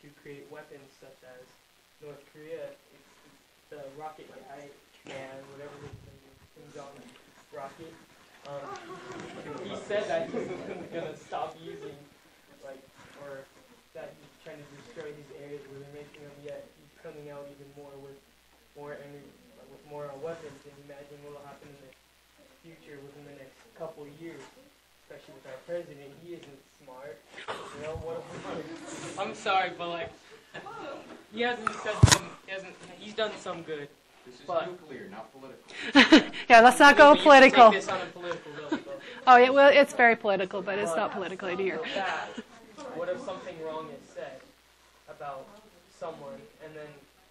to create weapons such as North Korea, it's, it's the rocket guy, and whatever his name is, Kim Jong rocket. Um, he said that he's gonna stop using, like, or that he's trying to destroy these areas where they're making them. Yet he's coming out even more with more energy, with more weapons. And imagine what will happen in the future within the next couple of years. Especially with our president, he isn't smart. You know what? I'm sorry, but like, he hasn't said some. He hasn't. He's done some good. This is But- nuclear, not political. yeah, let's not go But you can political. Take this on a political level. Oh, yeah, well, it's very political, but it's not political in here. What if something wrong is said about someone, and then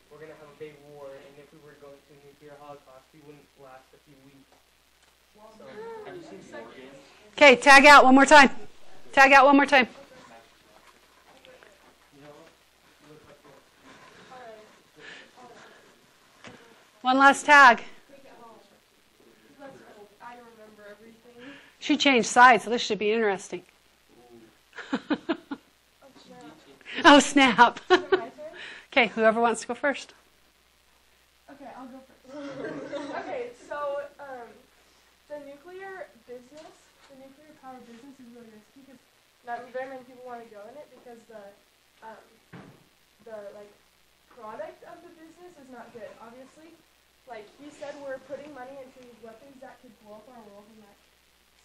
we're gonna have a big war, and if we were going to nuclear holocaust, we wouldn't last a few weeks. Okay, tag out one more time. Tag out one more time. One last tag. I remember everything. She changed sides, so this should be interesting. Oh, snap. Okay, whoever wants to go first. Okay, I'll go first. okay, so um, the nuclear business, the nuclear power business is really risky because not very many people want to go in it because the um, the like product of the business is not good. Obviously, like he said, we're putting money into these weapons that could blow up our world in like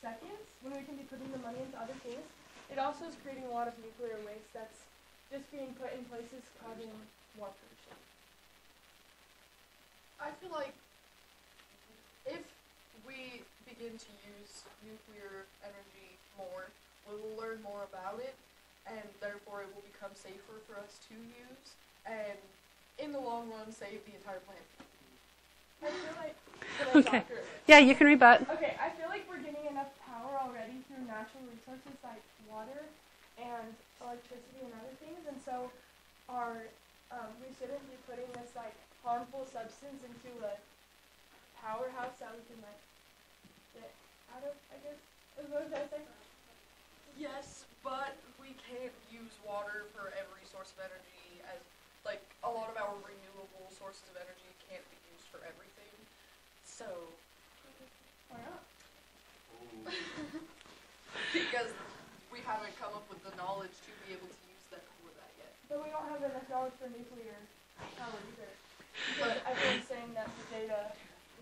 seconds when we can be putting the money into other things. It also is creating a lot of nuclear waste that's just being put in places causing more pollution. I feel like if we begin to use nuclear energy more, we will learn more about it, and therefore it will become safer for us to use, and in the long run, save the entire planet. I feel like. Okay. Yeah, you can rebut. Okay, I feel like we're getting enough power already through natural resources like water and electricity and other things, and so our um, we shouldn't be putting this like harmful substance into a powerhouse that we can like get out of. I guess is what I was saying. Yes, but we can't use water for every source of energy as like a lot of our renewable sources of energy can't be used for everything. So Why not? because we haven't come up with the knowledge to be able to use that for that yet. But we don't have enough knowledge for nuclear power either. But But everyone's saying that the data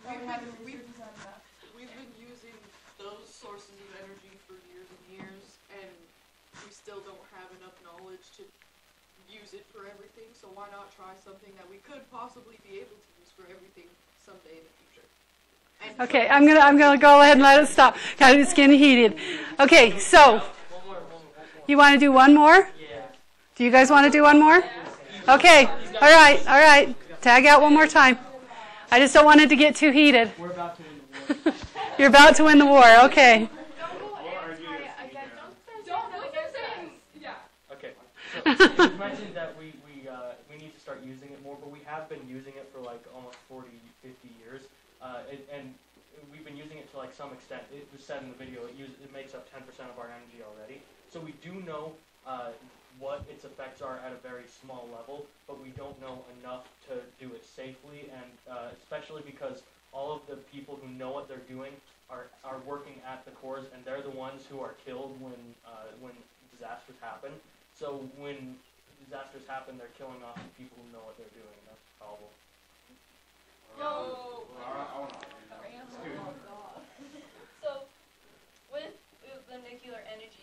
we We've been- we've- research is not enough. we've been using those sources of energy for years and years, and we still don't have enough knowledge to use it for everything. So why not try something that we could possibly be able to use for everything someday in the future? And Okay, I'm gonna I'm gonna go ahead and let it stop. God, it's getting heated. Okay, so One more, one more, one more. You want to do one more? Yeah. Do you guys want to do one more? Okay. All right. All right. Tag out one more time. I just don't want it to get too heated. We're about to win the war. You're about to win the war. Okay. Don't look at them. Yeah. Okay. So you mentioned that we we uh, we need to start using it more, but we have been using it for like almost 40, 50 years, uh, it, and we've been using it to like some extent. It was said in the video. It use, it makes up 10% of our energy already. So we do know uh, what its effects are at a very small level, but we don't know enough to do it safely, and uh, especially because all of the people who know what they're doing are, are working at the cores, and they're the ones who are killed when uh, when disasters happen. So when disasters happen, they're killing off the people who know what they're doing. and That's the problem. No. So, with, with the nuclear energy, like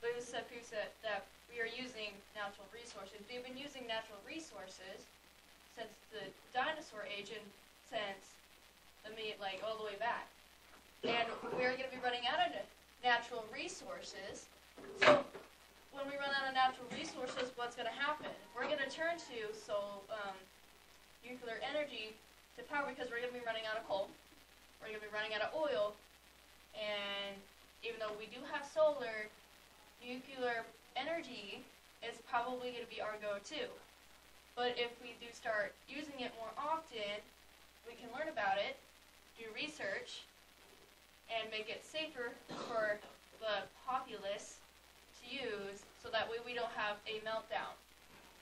Liz said, Pooh said, that we are using natural resources. We've been using natural resources since the dinosaur age and since the meat, like all the way back. And we're going to be running out of natural resources. So, when we run out of natural resources, what's going to happen? We're going to turn to so um, nuclear energy to power because we're going to be running out of coal. We're going to be running out of oil, and even though we do have solar, nuclear energy is probably going to be our go-to. But if we do start using it more often, we can learn about it, do research, and make it safer for the populace to use, so that way we don't have a meltdown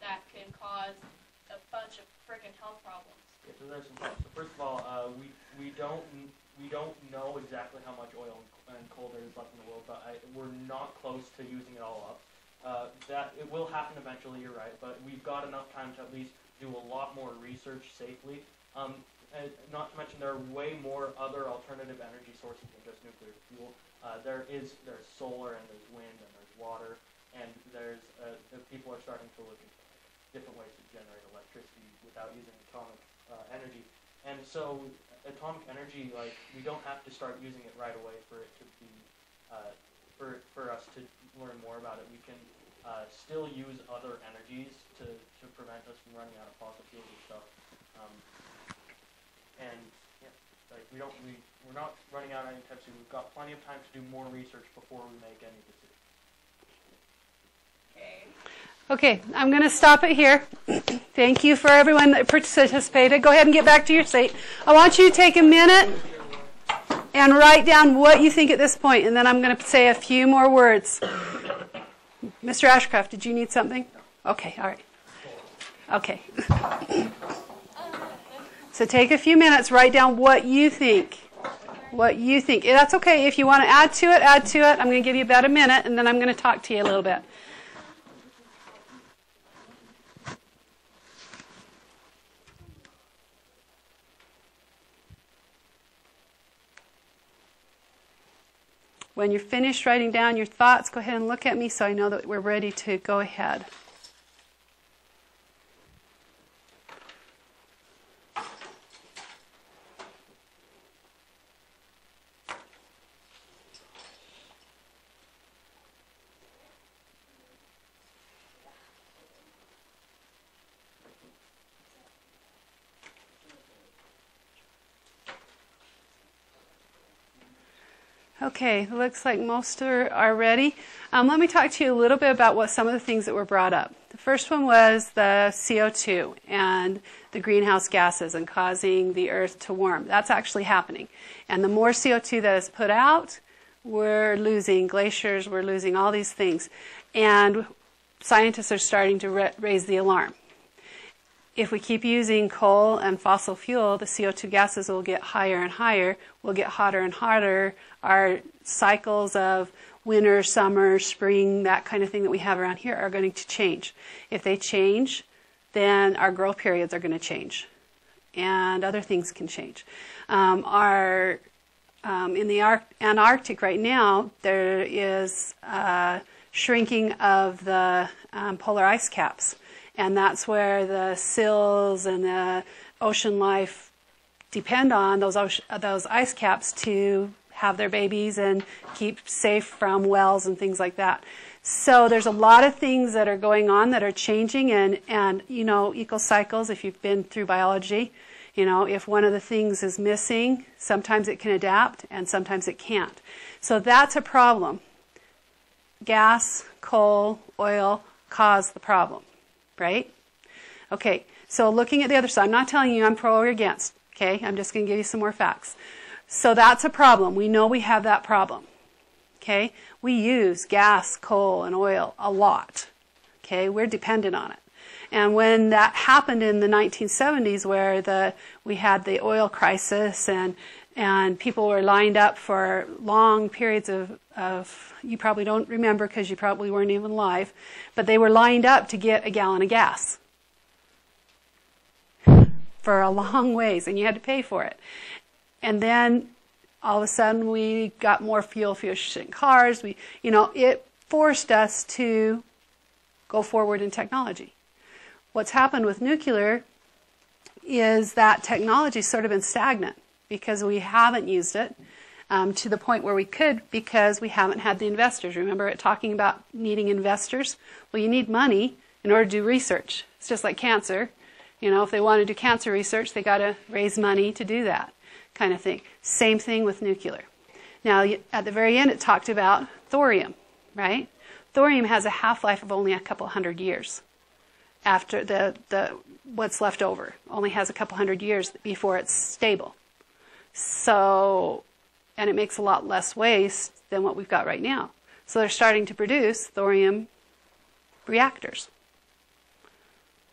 that can cause a bunch of freaking health problems. Yeah, so there's some problems. So first of all, uh, we we don't we don't know exactly how much oil and coal there is left in the world, but I, we're not close to using it all up. Uh, that it will happen eventually. You're right, but we've got enough time to at least do a lot more research safely. Um, and not to mention there are way more other alternative energy sources than just nuclear fuel. Uh, there is there's solar and there's wind and there's water and there's uh, people are starting to look like, different ways to generate electricity without using atomic uh, energy. And so atomic energy, like we don't have to start using it right away for it to be uh, for for us to learn more about it. We can uh, still use other energies to, to prevent us from running out of fossil fuels and stuff. Um, and yeah, like we don't we we're not running out anytime soon. We've got plenty of time to do more research before we make any decisions. Okay, I'm going to stop it here. Thank you for everyone that participated. Go ahead and get back to your seat. I want you to take a minute and write down what you think at this point, and then I'm going to say a few more words. Mr. Ashcraft, did you need something? Okay, all right. Okay. So take a few minutes, write down what you think. What you think. That's okay. If you want to add to it, add to it. I'm going to give you about a minute, and then I'm going to talk to you a little bit. When you're finished writing down your thoughts, go ahead and look at me so I know that we're ready to go ahead. Okay, looks like most are, are ready. Um, let me talk to you a little bit about what some of the things that were brought up. The first one was the CO2 and the greenhouse gases and causing the earth to warm. That's actually happening. And the more CO2 that is put out, we're losing glaciers, we're losing all these things. And scientists are starting to ra- raise the alarm. If we keep using coal and fossil fuel, the CO2 gases will get higher and higher, will get hotter and hotter. Our cycles of winter, summer, spring, that kind of thing that we have around here are going to change. If they change, then our growth periods are going to change, and other things can change. Um, our um, in the Ar- Antarctic right now, there is a shrinking of the um, polar ice caps, and that's where the sills and the ocean life depend on those ocean, those ice caps to have their babies and keep safe from wells and things like that. So there's a lot of things that are going on that are changing, and and you know ecocycles. If you've been through biology, you know if one of the things is missing, sometimes it can adapt, and sometimes it can't. So that's a problem. Gas, coal, oil cause the problem, right? Okay. So looking at the other side, I'm not telling you I'm pro or against. Okay, I'm just going to give you some more facts. So that's a problem. We know we have that problem. Okay? We use gas, coal, and oil a lot. Okay? We're dependent on it. And when that happened in the 1970s, where the we had the oil crisis and and people were lined up for long periods of, of you probably don't remember because you probably weren't even alive, but they were lined up to get a gallon of gas for a long ways, and you had to pay for it. And then all of a sudden we got more fuel efficient cars. We, you know, it forced us to go forward in technology. What's happened with nuclear is that technology's sort of been stagnant because we haven't used it um, to the point where we could because we haven't had the investors. Remember it talking about needing investors? Well, you need money in order to do research. It's just like cancer. You know, if they want to do cancer research, they got to raise money to do that kind of thing. Same thing with nuclear. Now, at the very end, it talked about thorium, right? Thorium has a half life of only a couple hundred years. After the, the what's left over only has a couple hundred years before it's stable. So, and it makes a lot less waste than what we've got right now. So they're starting to produce thorium reactors.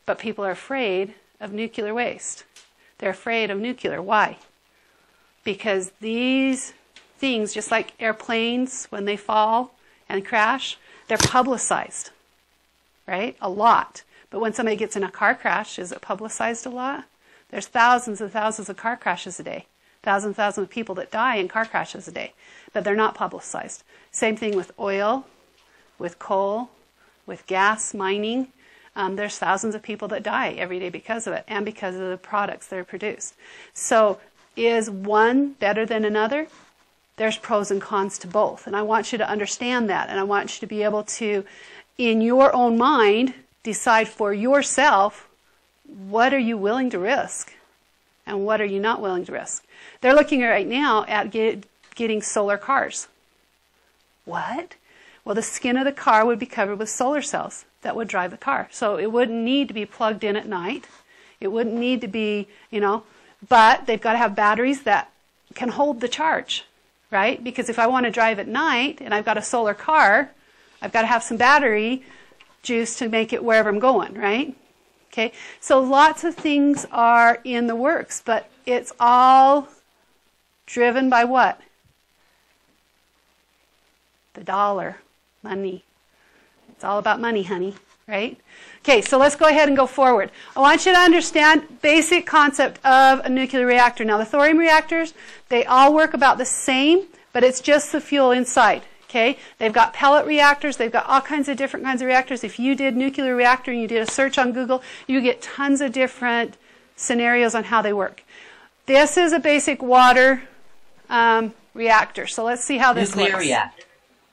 But people are afraid of nuclear waste. They're afraid of nuclear. Why? because these things, just like airplanes when they fall and crash, they're publicized, right? A lot. But when somebody gets in a car crash, is it publicized a lot? There's thousands and thousands of car crashes a day, thousands and thousands of people that die in car crashes a day, but they're not publicized. Same thing with oil, with coal, with gas mining. Um, there's thousands of people that die every day because of it and because of the products that are produced. So is one better than another? There's pros and cons to both. And I want you to understand that. And I want you to be able to, in your own mind, decide for yourself what are you willing to risk and what are you not willing to risk. They're looking right now at get, getting solar cars. What? Well, the skin of the car would be covered with solar cells that would drive the car. So it wouldn't need to be plugged in at night. It wouldn't need to be, you know, but they've got to have batteries that can hold the charge, right? Because if I want to drive at night and I've got a solar car, I've got to have some battery juice to make it wherever I'm going, right? Okay, so lots of things are in the works, but it's all driven by what? The dollar, money. It's all about money, honey, right? Okay, so let's go ahead and go forward. I want you to understand basic concept of a nuclear reactor. Now, the thorium reactors, they all work about the same, but it's just the fuel inside. Okay, they've got pellet reactors. They've got all kinds of different kinds of reactors. If you did nuclear reactor and you did a search on Google, you get tons of different scenarios on how they work. This is a basic water um, reactor. So let's see how this works. nuclear looks. reactor.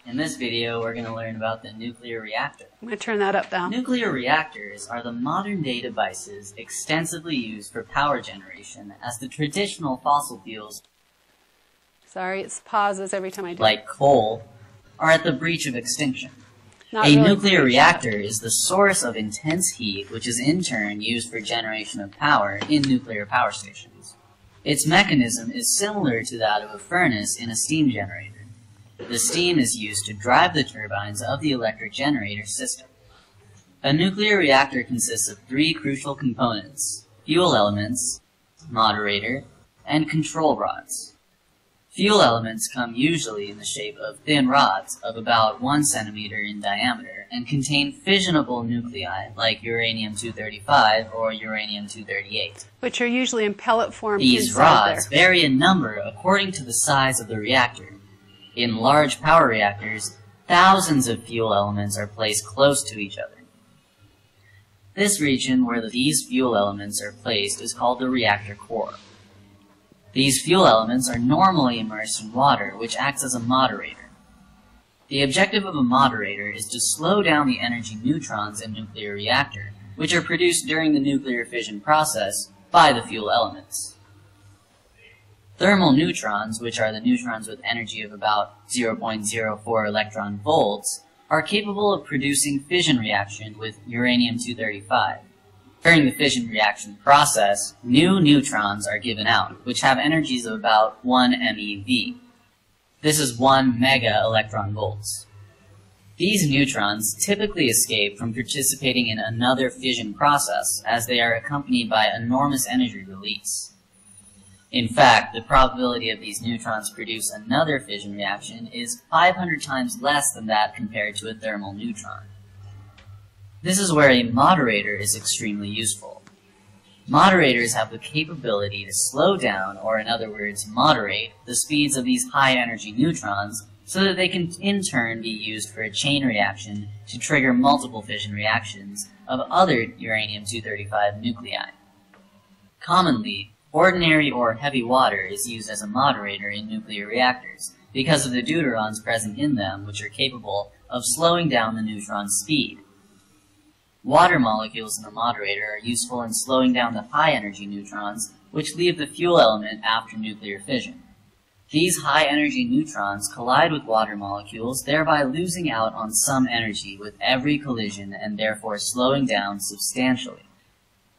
In this video, we're going to learn about the nuclear reactor. I'm going to turn that up down. Nuclear reactors are the modern day devices extensively used for power generation as the traditional fossil fuels Sorry, it's pauses every time I do. like coal are at the breach of extinction. Not a really nuclear reactor is the source of intense heat which is in turn used for generation of power in nuclear power stations. Its mechanism is similar to that of a furnace in a steam generator. The steam is used to drive the turbines of the electric generator system. A nuclear reactor consists of three crucial components, fuel elements, moderator, and control rods. Fuel elements come usually in the shape of thin rods of about 1 centimeter in diameter and contain fissionable nuclei like uranium-235 or uranium-238. Which are usually in pellet form These rods there. vary in number according to the size of the reactor. In large power reactors, thousands of fuel elements are placed close to each other. This region where these fuel elements are placed is called the reactor core. These fuel elements are normally immersed in water, which acts as a moderator. The objective of a moderator is to slow down the energy neutrons in nuclear reactor, which are produced during the nuclear fission process by the fuel elements. Thermal neutrons, which are the neutrons with energy of about 0.04 electron volts, are capable of producing fission reaction with uranium-235. During the fission reaction process, new neutrons are given out, which have energies of about 1 MeV. This is 1 mega electron volts. These neutrons typically escape from participating in another fission process, as they are accompanied by enormous energy release. In fact, the probability of these neutrons produce another fission reaction is 500 times less than that compared to a thermal neutron. This is where a moderator is extremely useful. Moderators have the capability to slow down, or in other words, moderate, the speeds of these high energy neutrons so that they can in turn be used for a chain reaction to trigger multiple fission reactions of other uranium-235 nuclei. Commonly, ordinary or heavy water is used as a moderator in nuclear reactors because of the deuterons present in them which are capable of slowing down the neutron's speed. Water molecules in the moderator are useful in slowing down the high energy neutrons which leave the fuel element after nuclear fission. These high energy neutrons collide with water molecules, thereby losing out on some energy with every collision and therefore slowing down substantially.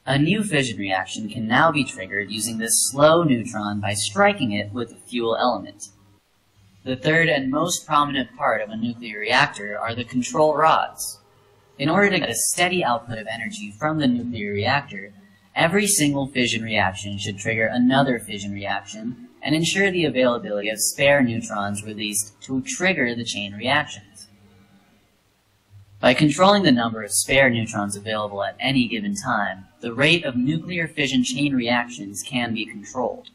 A new fission reaction can now be triggered using this slow neutron by striking it with the fuel element. The third and most prominent part of a nuclear reactor are the control rods. In order to get a steady output of energy from the nuclear reactor, every single fission reaction should trigger another fission reaction and ensure the availability of spare neutrons released to trigger the chain reactions. By controlling the number of spare neutrons available at any given time, the rate of nuclear fission chain reactions can be controlled.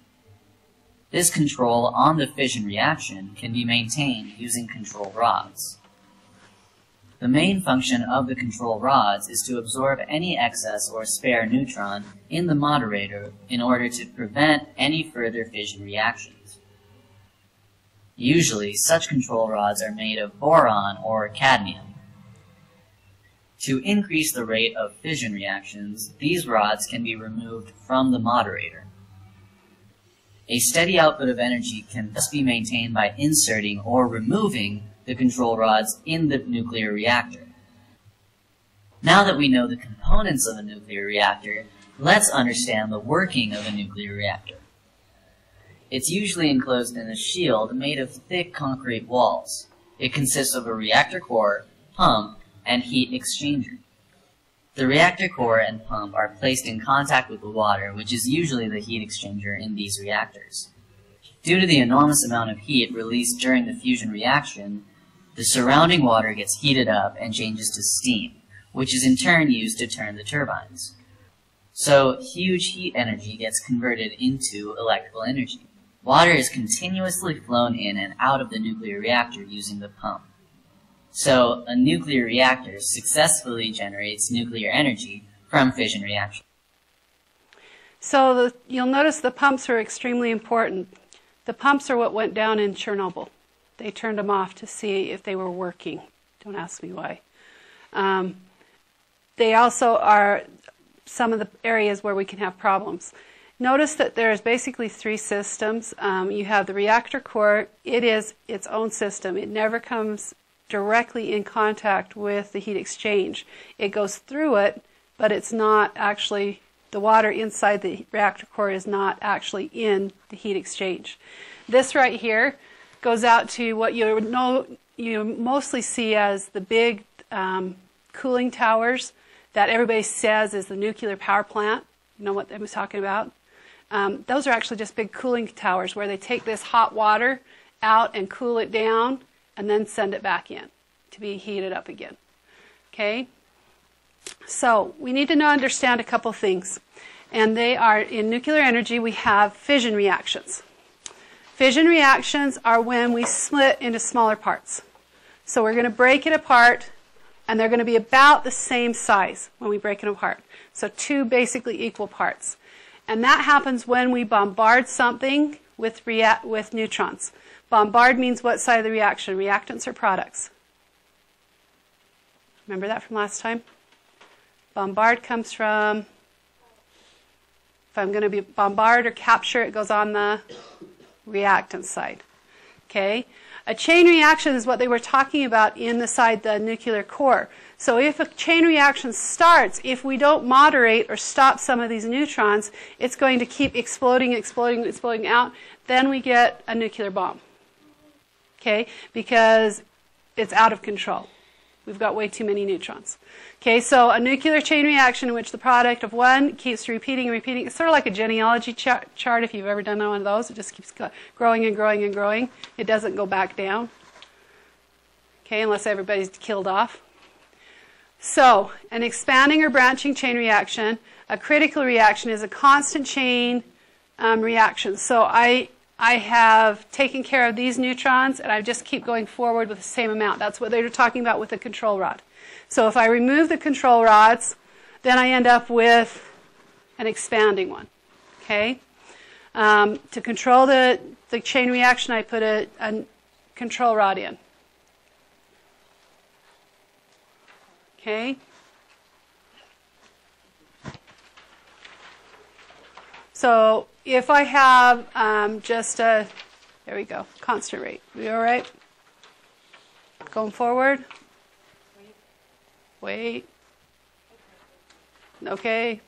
This control on the fission reaction can be maintained using control rods. The main function of the control rods is to absorb any excess or spare neutron in the moderator in order to prevent any further fission reactions. Usually, such control rods are made of boron or cadmium. To increase the rate of fission reactions, these rods can be removed from the moderator. A steady output of energy can thus be maintained by inserting or removing the control rods in the nuclear reactor. Now that we know the components of a nuclear reactor, let's understand the working of a nuclear reactor. It's usually enclosed in a shield made of thick concrete walls. It consists of a reactor core, pump, and heat exchanger. The reactor core and pump are placed in contact with the water, which is usually the heat exchanger in these reactors. Due to the enormous amount of heat released during the fusion reaction, the surrounding water gets heated up and changes to steam, which is in turn used to turn the turbines. So, huge heat energy gets converted into electrical energy. Water is continuously flown in and out of the nuclear reactor using the pump. So, a nuclear reactor successfully generates nuclear energy from fission reaction. So the, you'll notice the pumps are extremely important. The pumps are what went down in Chernobyl. They turned them off to see if they were working. Don't ask me why. Um, they also are some of the areas where we can have problems. Notice that there's basically three systems. Um, you have the reactor core. It is its own system. It never comes directly in contact with the heat exchange. It goes through it, but it's not actually the water inside the reactor core is not actually in the heat exchange. This right here goes out to what you know you mostly see as the big um, cooling towers that everybody says is the nuclear power plant. You know what I was talking about? Um, those are actually just big cooling towers where they take this hot water out and cool it down and then send it back in to be heated up again. Okay? So we need to know, understand a couple things. And they are in nuclear energy, we have fission reactions. Fission reactions are when we split into smaller parts. So we're going to break it apart, and they're going to be about the same size when we break it apart. So two basically equal parts. And that happens when we bombard something with, with neutrons. Bombard means what side of the reaction? Reactants or products? Remember that from last time? Bombard comes from, if I'm going to be bombard or capture, it goes on the reactant side. Okay? A chain reaction is what they were talking about inside the nuclear core. So if a chain reaction starts, if we don't moderate or stop some of these neutrons, it's going to keep exploding, exploding, exploding out. Then we get a nuclear bomb. Okay? Because it's out of control. We've got way too many neutrons. Okay, so a nuclear chain reaction in which the product of one keeps repeating and repeating. It's sort of like a genealogy ch- chart if you've ever done one of those. It just keeps growing and growing and growing. It doesn't go back down. Okay, unless everybody's killed off. So, an expanding or branching chain reaction, a critical reaction is a constant chain um, reaction. So I I have taken care of these neutrons and I just keep going forward with the same amount. That's what they were talking about with the control rod. So if I remove the control rods, then I end up with an expanding one. Okay? Um, to control the, the chain reaction, I put a, a control rod in. Okay? So if I have um, just a, there we go, constant rate. We all right? Going forward? Wait. Okay.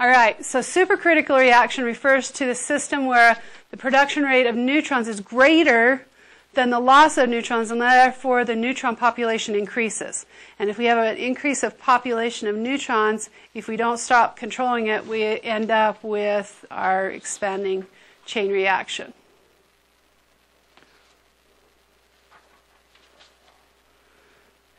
All right, so supercritical reaction refers to the system where the production rate of neutrons is greater than the loss of neutrons, and therefore the neutron population increases. And if we have an increase of population of neutrons, if we don't stop controlling it, we end up with our expanding chain reaction.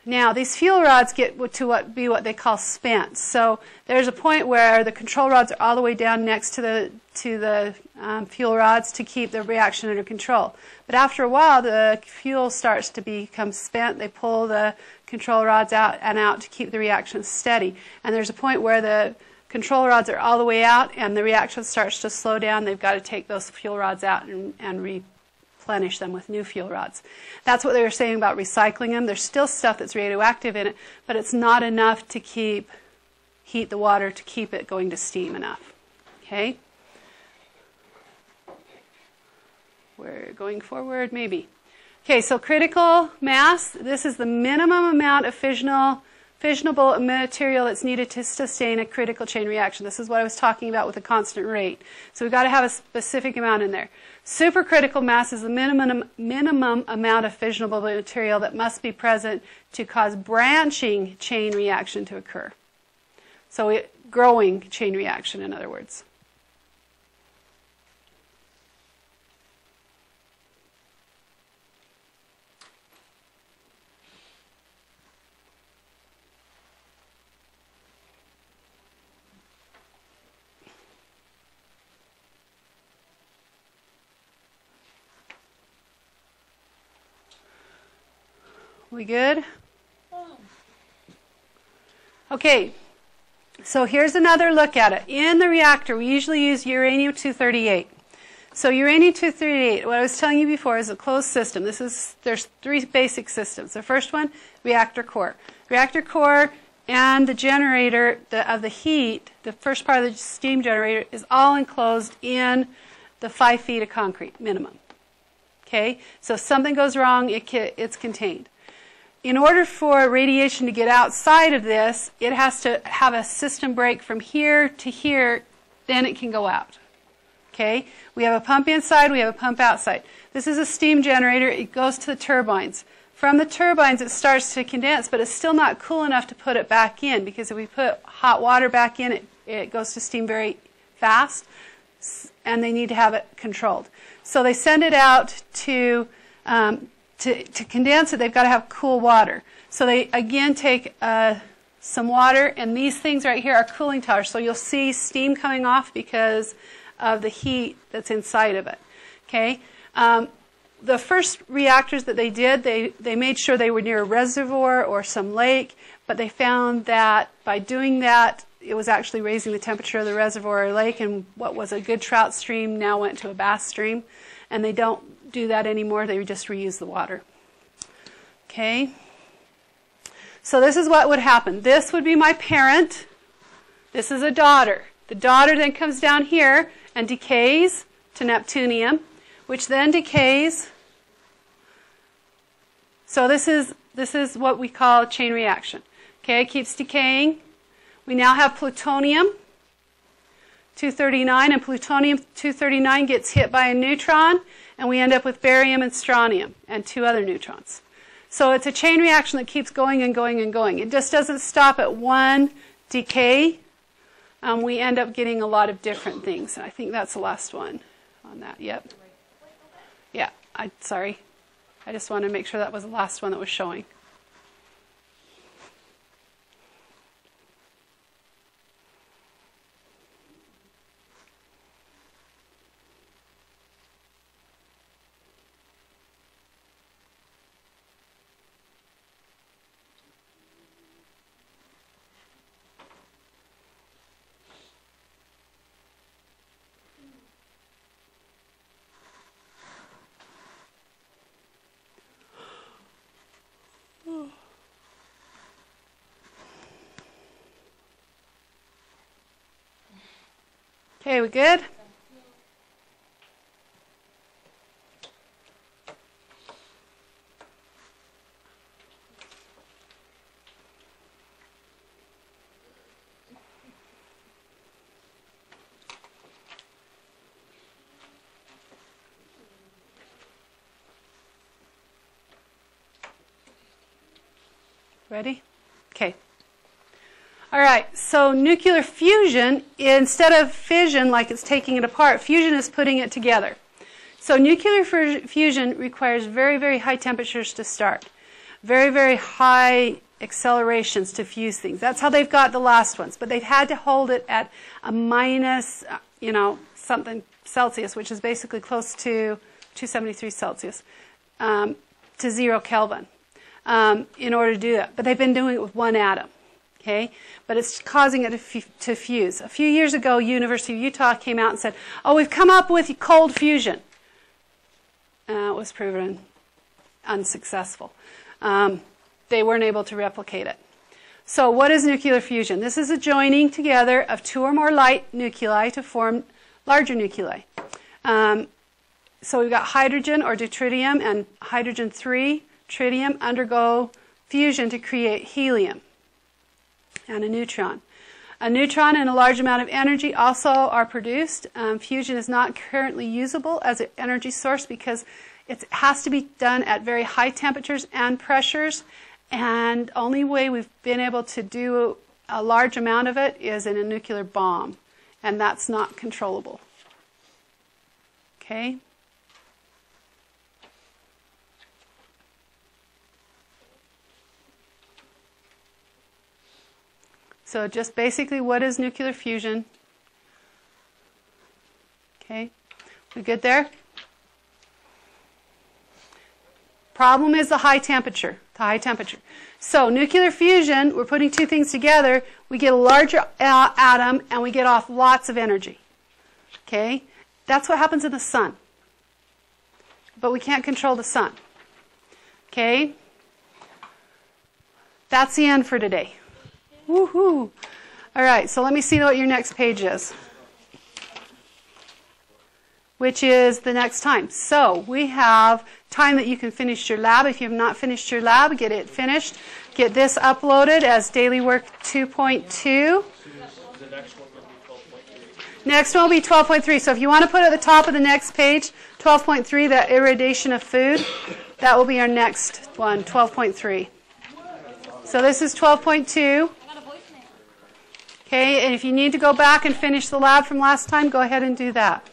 Now, these fuel rods get to what be what they call spent. So there's a point where the control rods are all the way down next to the to the um, fuel rods to keep the reaction under control. But after a while, the fuel starts to become spent. They pull the control rods out and out to keep the reaction steady. And there's a point where the control rods are all the way out and the reaction starts to slow down. They've got to take those fuel rods out and, and re replenish them with new fuel rods. That's what they were saying about recycling them. There's still stuff that's radioactive in it, but it's not enough to keep heat the water to keep it going to steam enough. Okay? We're going forward, maybe. Okay, so critical mass, this is the minimum amount of fissional fissionable material that's needed to sustain a critical chain reaction. This is what I was talking about with a constant rate. So we've got to have a specific amount in there. Supercritical mass is the minimum, minimum amount of fissionable material that must be present to cause branching chain reaction to occur. So it, growing chain reaction, in other words. We good? Okay, so here's another look at it. In the reactor, we usually use uranium-238. So uranium-238, what I was telling you before, is a closed system. This is there's three basic systems. The first one, reactor core. Reactor core and the generator the, of the heat, the first part of the steam generator, is all enclosed in the five feet of concrete minimum. Okay, so if something goes wrong, it, it's contained in order for radiation to get outside of this, it has to have a system break from here to here, then it can go out. Okay? We have a pump inside, we have a pump outside. This is a steam generator, it goes to the turbines. From the turbines, it starts to condense, but it's still not cool enough to put it back in because if we put hot water back in, it, it goes to steam very fast, and they need to have it controlled. So they send it out to um, to, to condense it, they've got to have cool water. So they again take uh, some water, and these things right here are cooling towers. So you'll see steam coming off because of the heat that's inside of it. Okay. Um, the first reactors that they did, they, they made sure they were near a reservoir or some lake, but they found that by doing that, it was actually raising the temperature of the reservoir or lake, and what was a good trout stream now went to a bass stream. And they don't do that anymore. They just reuse the water. Okay? So this is what would happen. This would be my parent. This is a daughter. The daughter then comes down here and decays to neptunium, which then decays. So this is this is what we call a chain reaction. Okay, it keeps decaying. We now have plutonium 239 and plutonium 239 gets hit by a neutron and we end up with barium and strontium and two other neutrons. So it's a chain reaction that keeps going and going and going. It just doesn't stop at one decay. Um, we end up getting a lot of different things. And I think that's the last one on that. Yep. Yeah, I sorry. I just wanted to make sure that was the last one that was showing. Okay, we good? Ready? Okay. All right, so nuclear fusion, instead of fission, like it's taking it apart, fusion is putting it together. So nuclear fusion requires very, very high temperatures to start, very, very high accelerations to fuse things. That's how they've got the last ones, but they've had to hold it at a minus, uh, you know, something Celsius, which is basically close to 273 Celsius, um, to zero Kelvin, um, in order to do that. But they've been doing it with one atom. Okay, but it's causing it to, to fuse. A few years ago, University of Utah came out and said, "Oh, we've come up with cold fusion." Uh, it was proven unsuccessful. Um, they weren't able to replicate it. So, what is nuclear fusion? This is a joining together of two or more light nuclei to form larger nuclei. Um, so, we've got hydrogen or deuterium and hydrogen 3 tritium undergo fusion to create helium. And a neutron. A neutron and a large amount of energy also are produced. Um, fusion is not currently usable as an energy source because it has to be done at very high temperatures and pressures. And only way we've been able to do a large amount of it is in a nuclear bomb, and that's not controllable. Okay? So just basically, what is nuclear fusion? Okay, we good there? Problem is the high temperature. The high temperature. So nuclear fusion, we're putting two things together. We get a larger uh, atom, and we get off lots of energy. Okay, that's what happens in the sun. But we can't control the sun. Okay, that's the end for today. Woohoo! All right, so let me see what your next page is, which is the next time. So we have time that you can finish your lab. If you have not finished your lab, get it finished. Get this uploaded as daily work 2.2. Next one will be 12.3. So if you want to put at the top of the next page, 12.3, that irradiation of food, that will be our next one, 12.3. So this is 12.2. Okay, and if you need to go back and finish the lab from last time, go ahead and do that.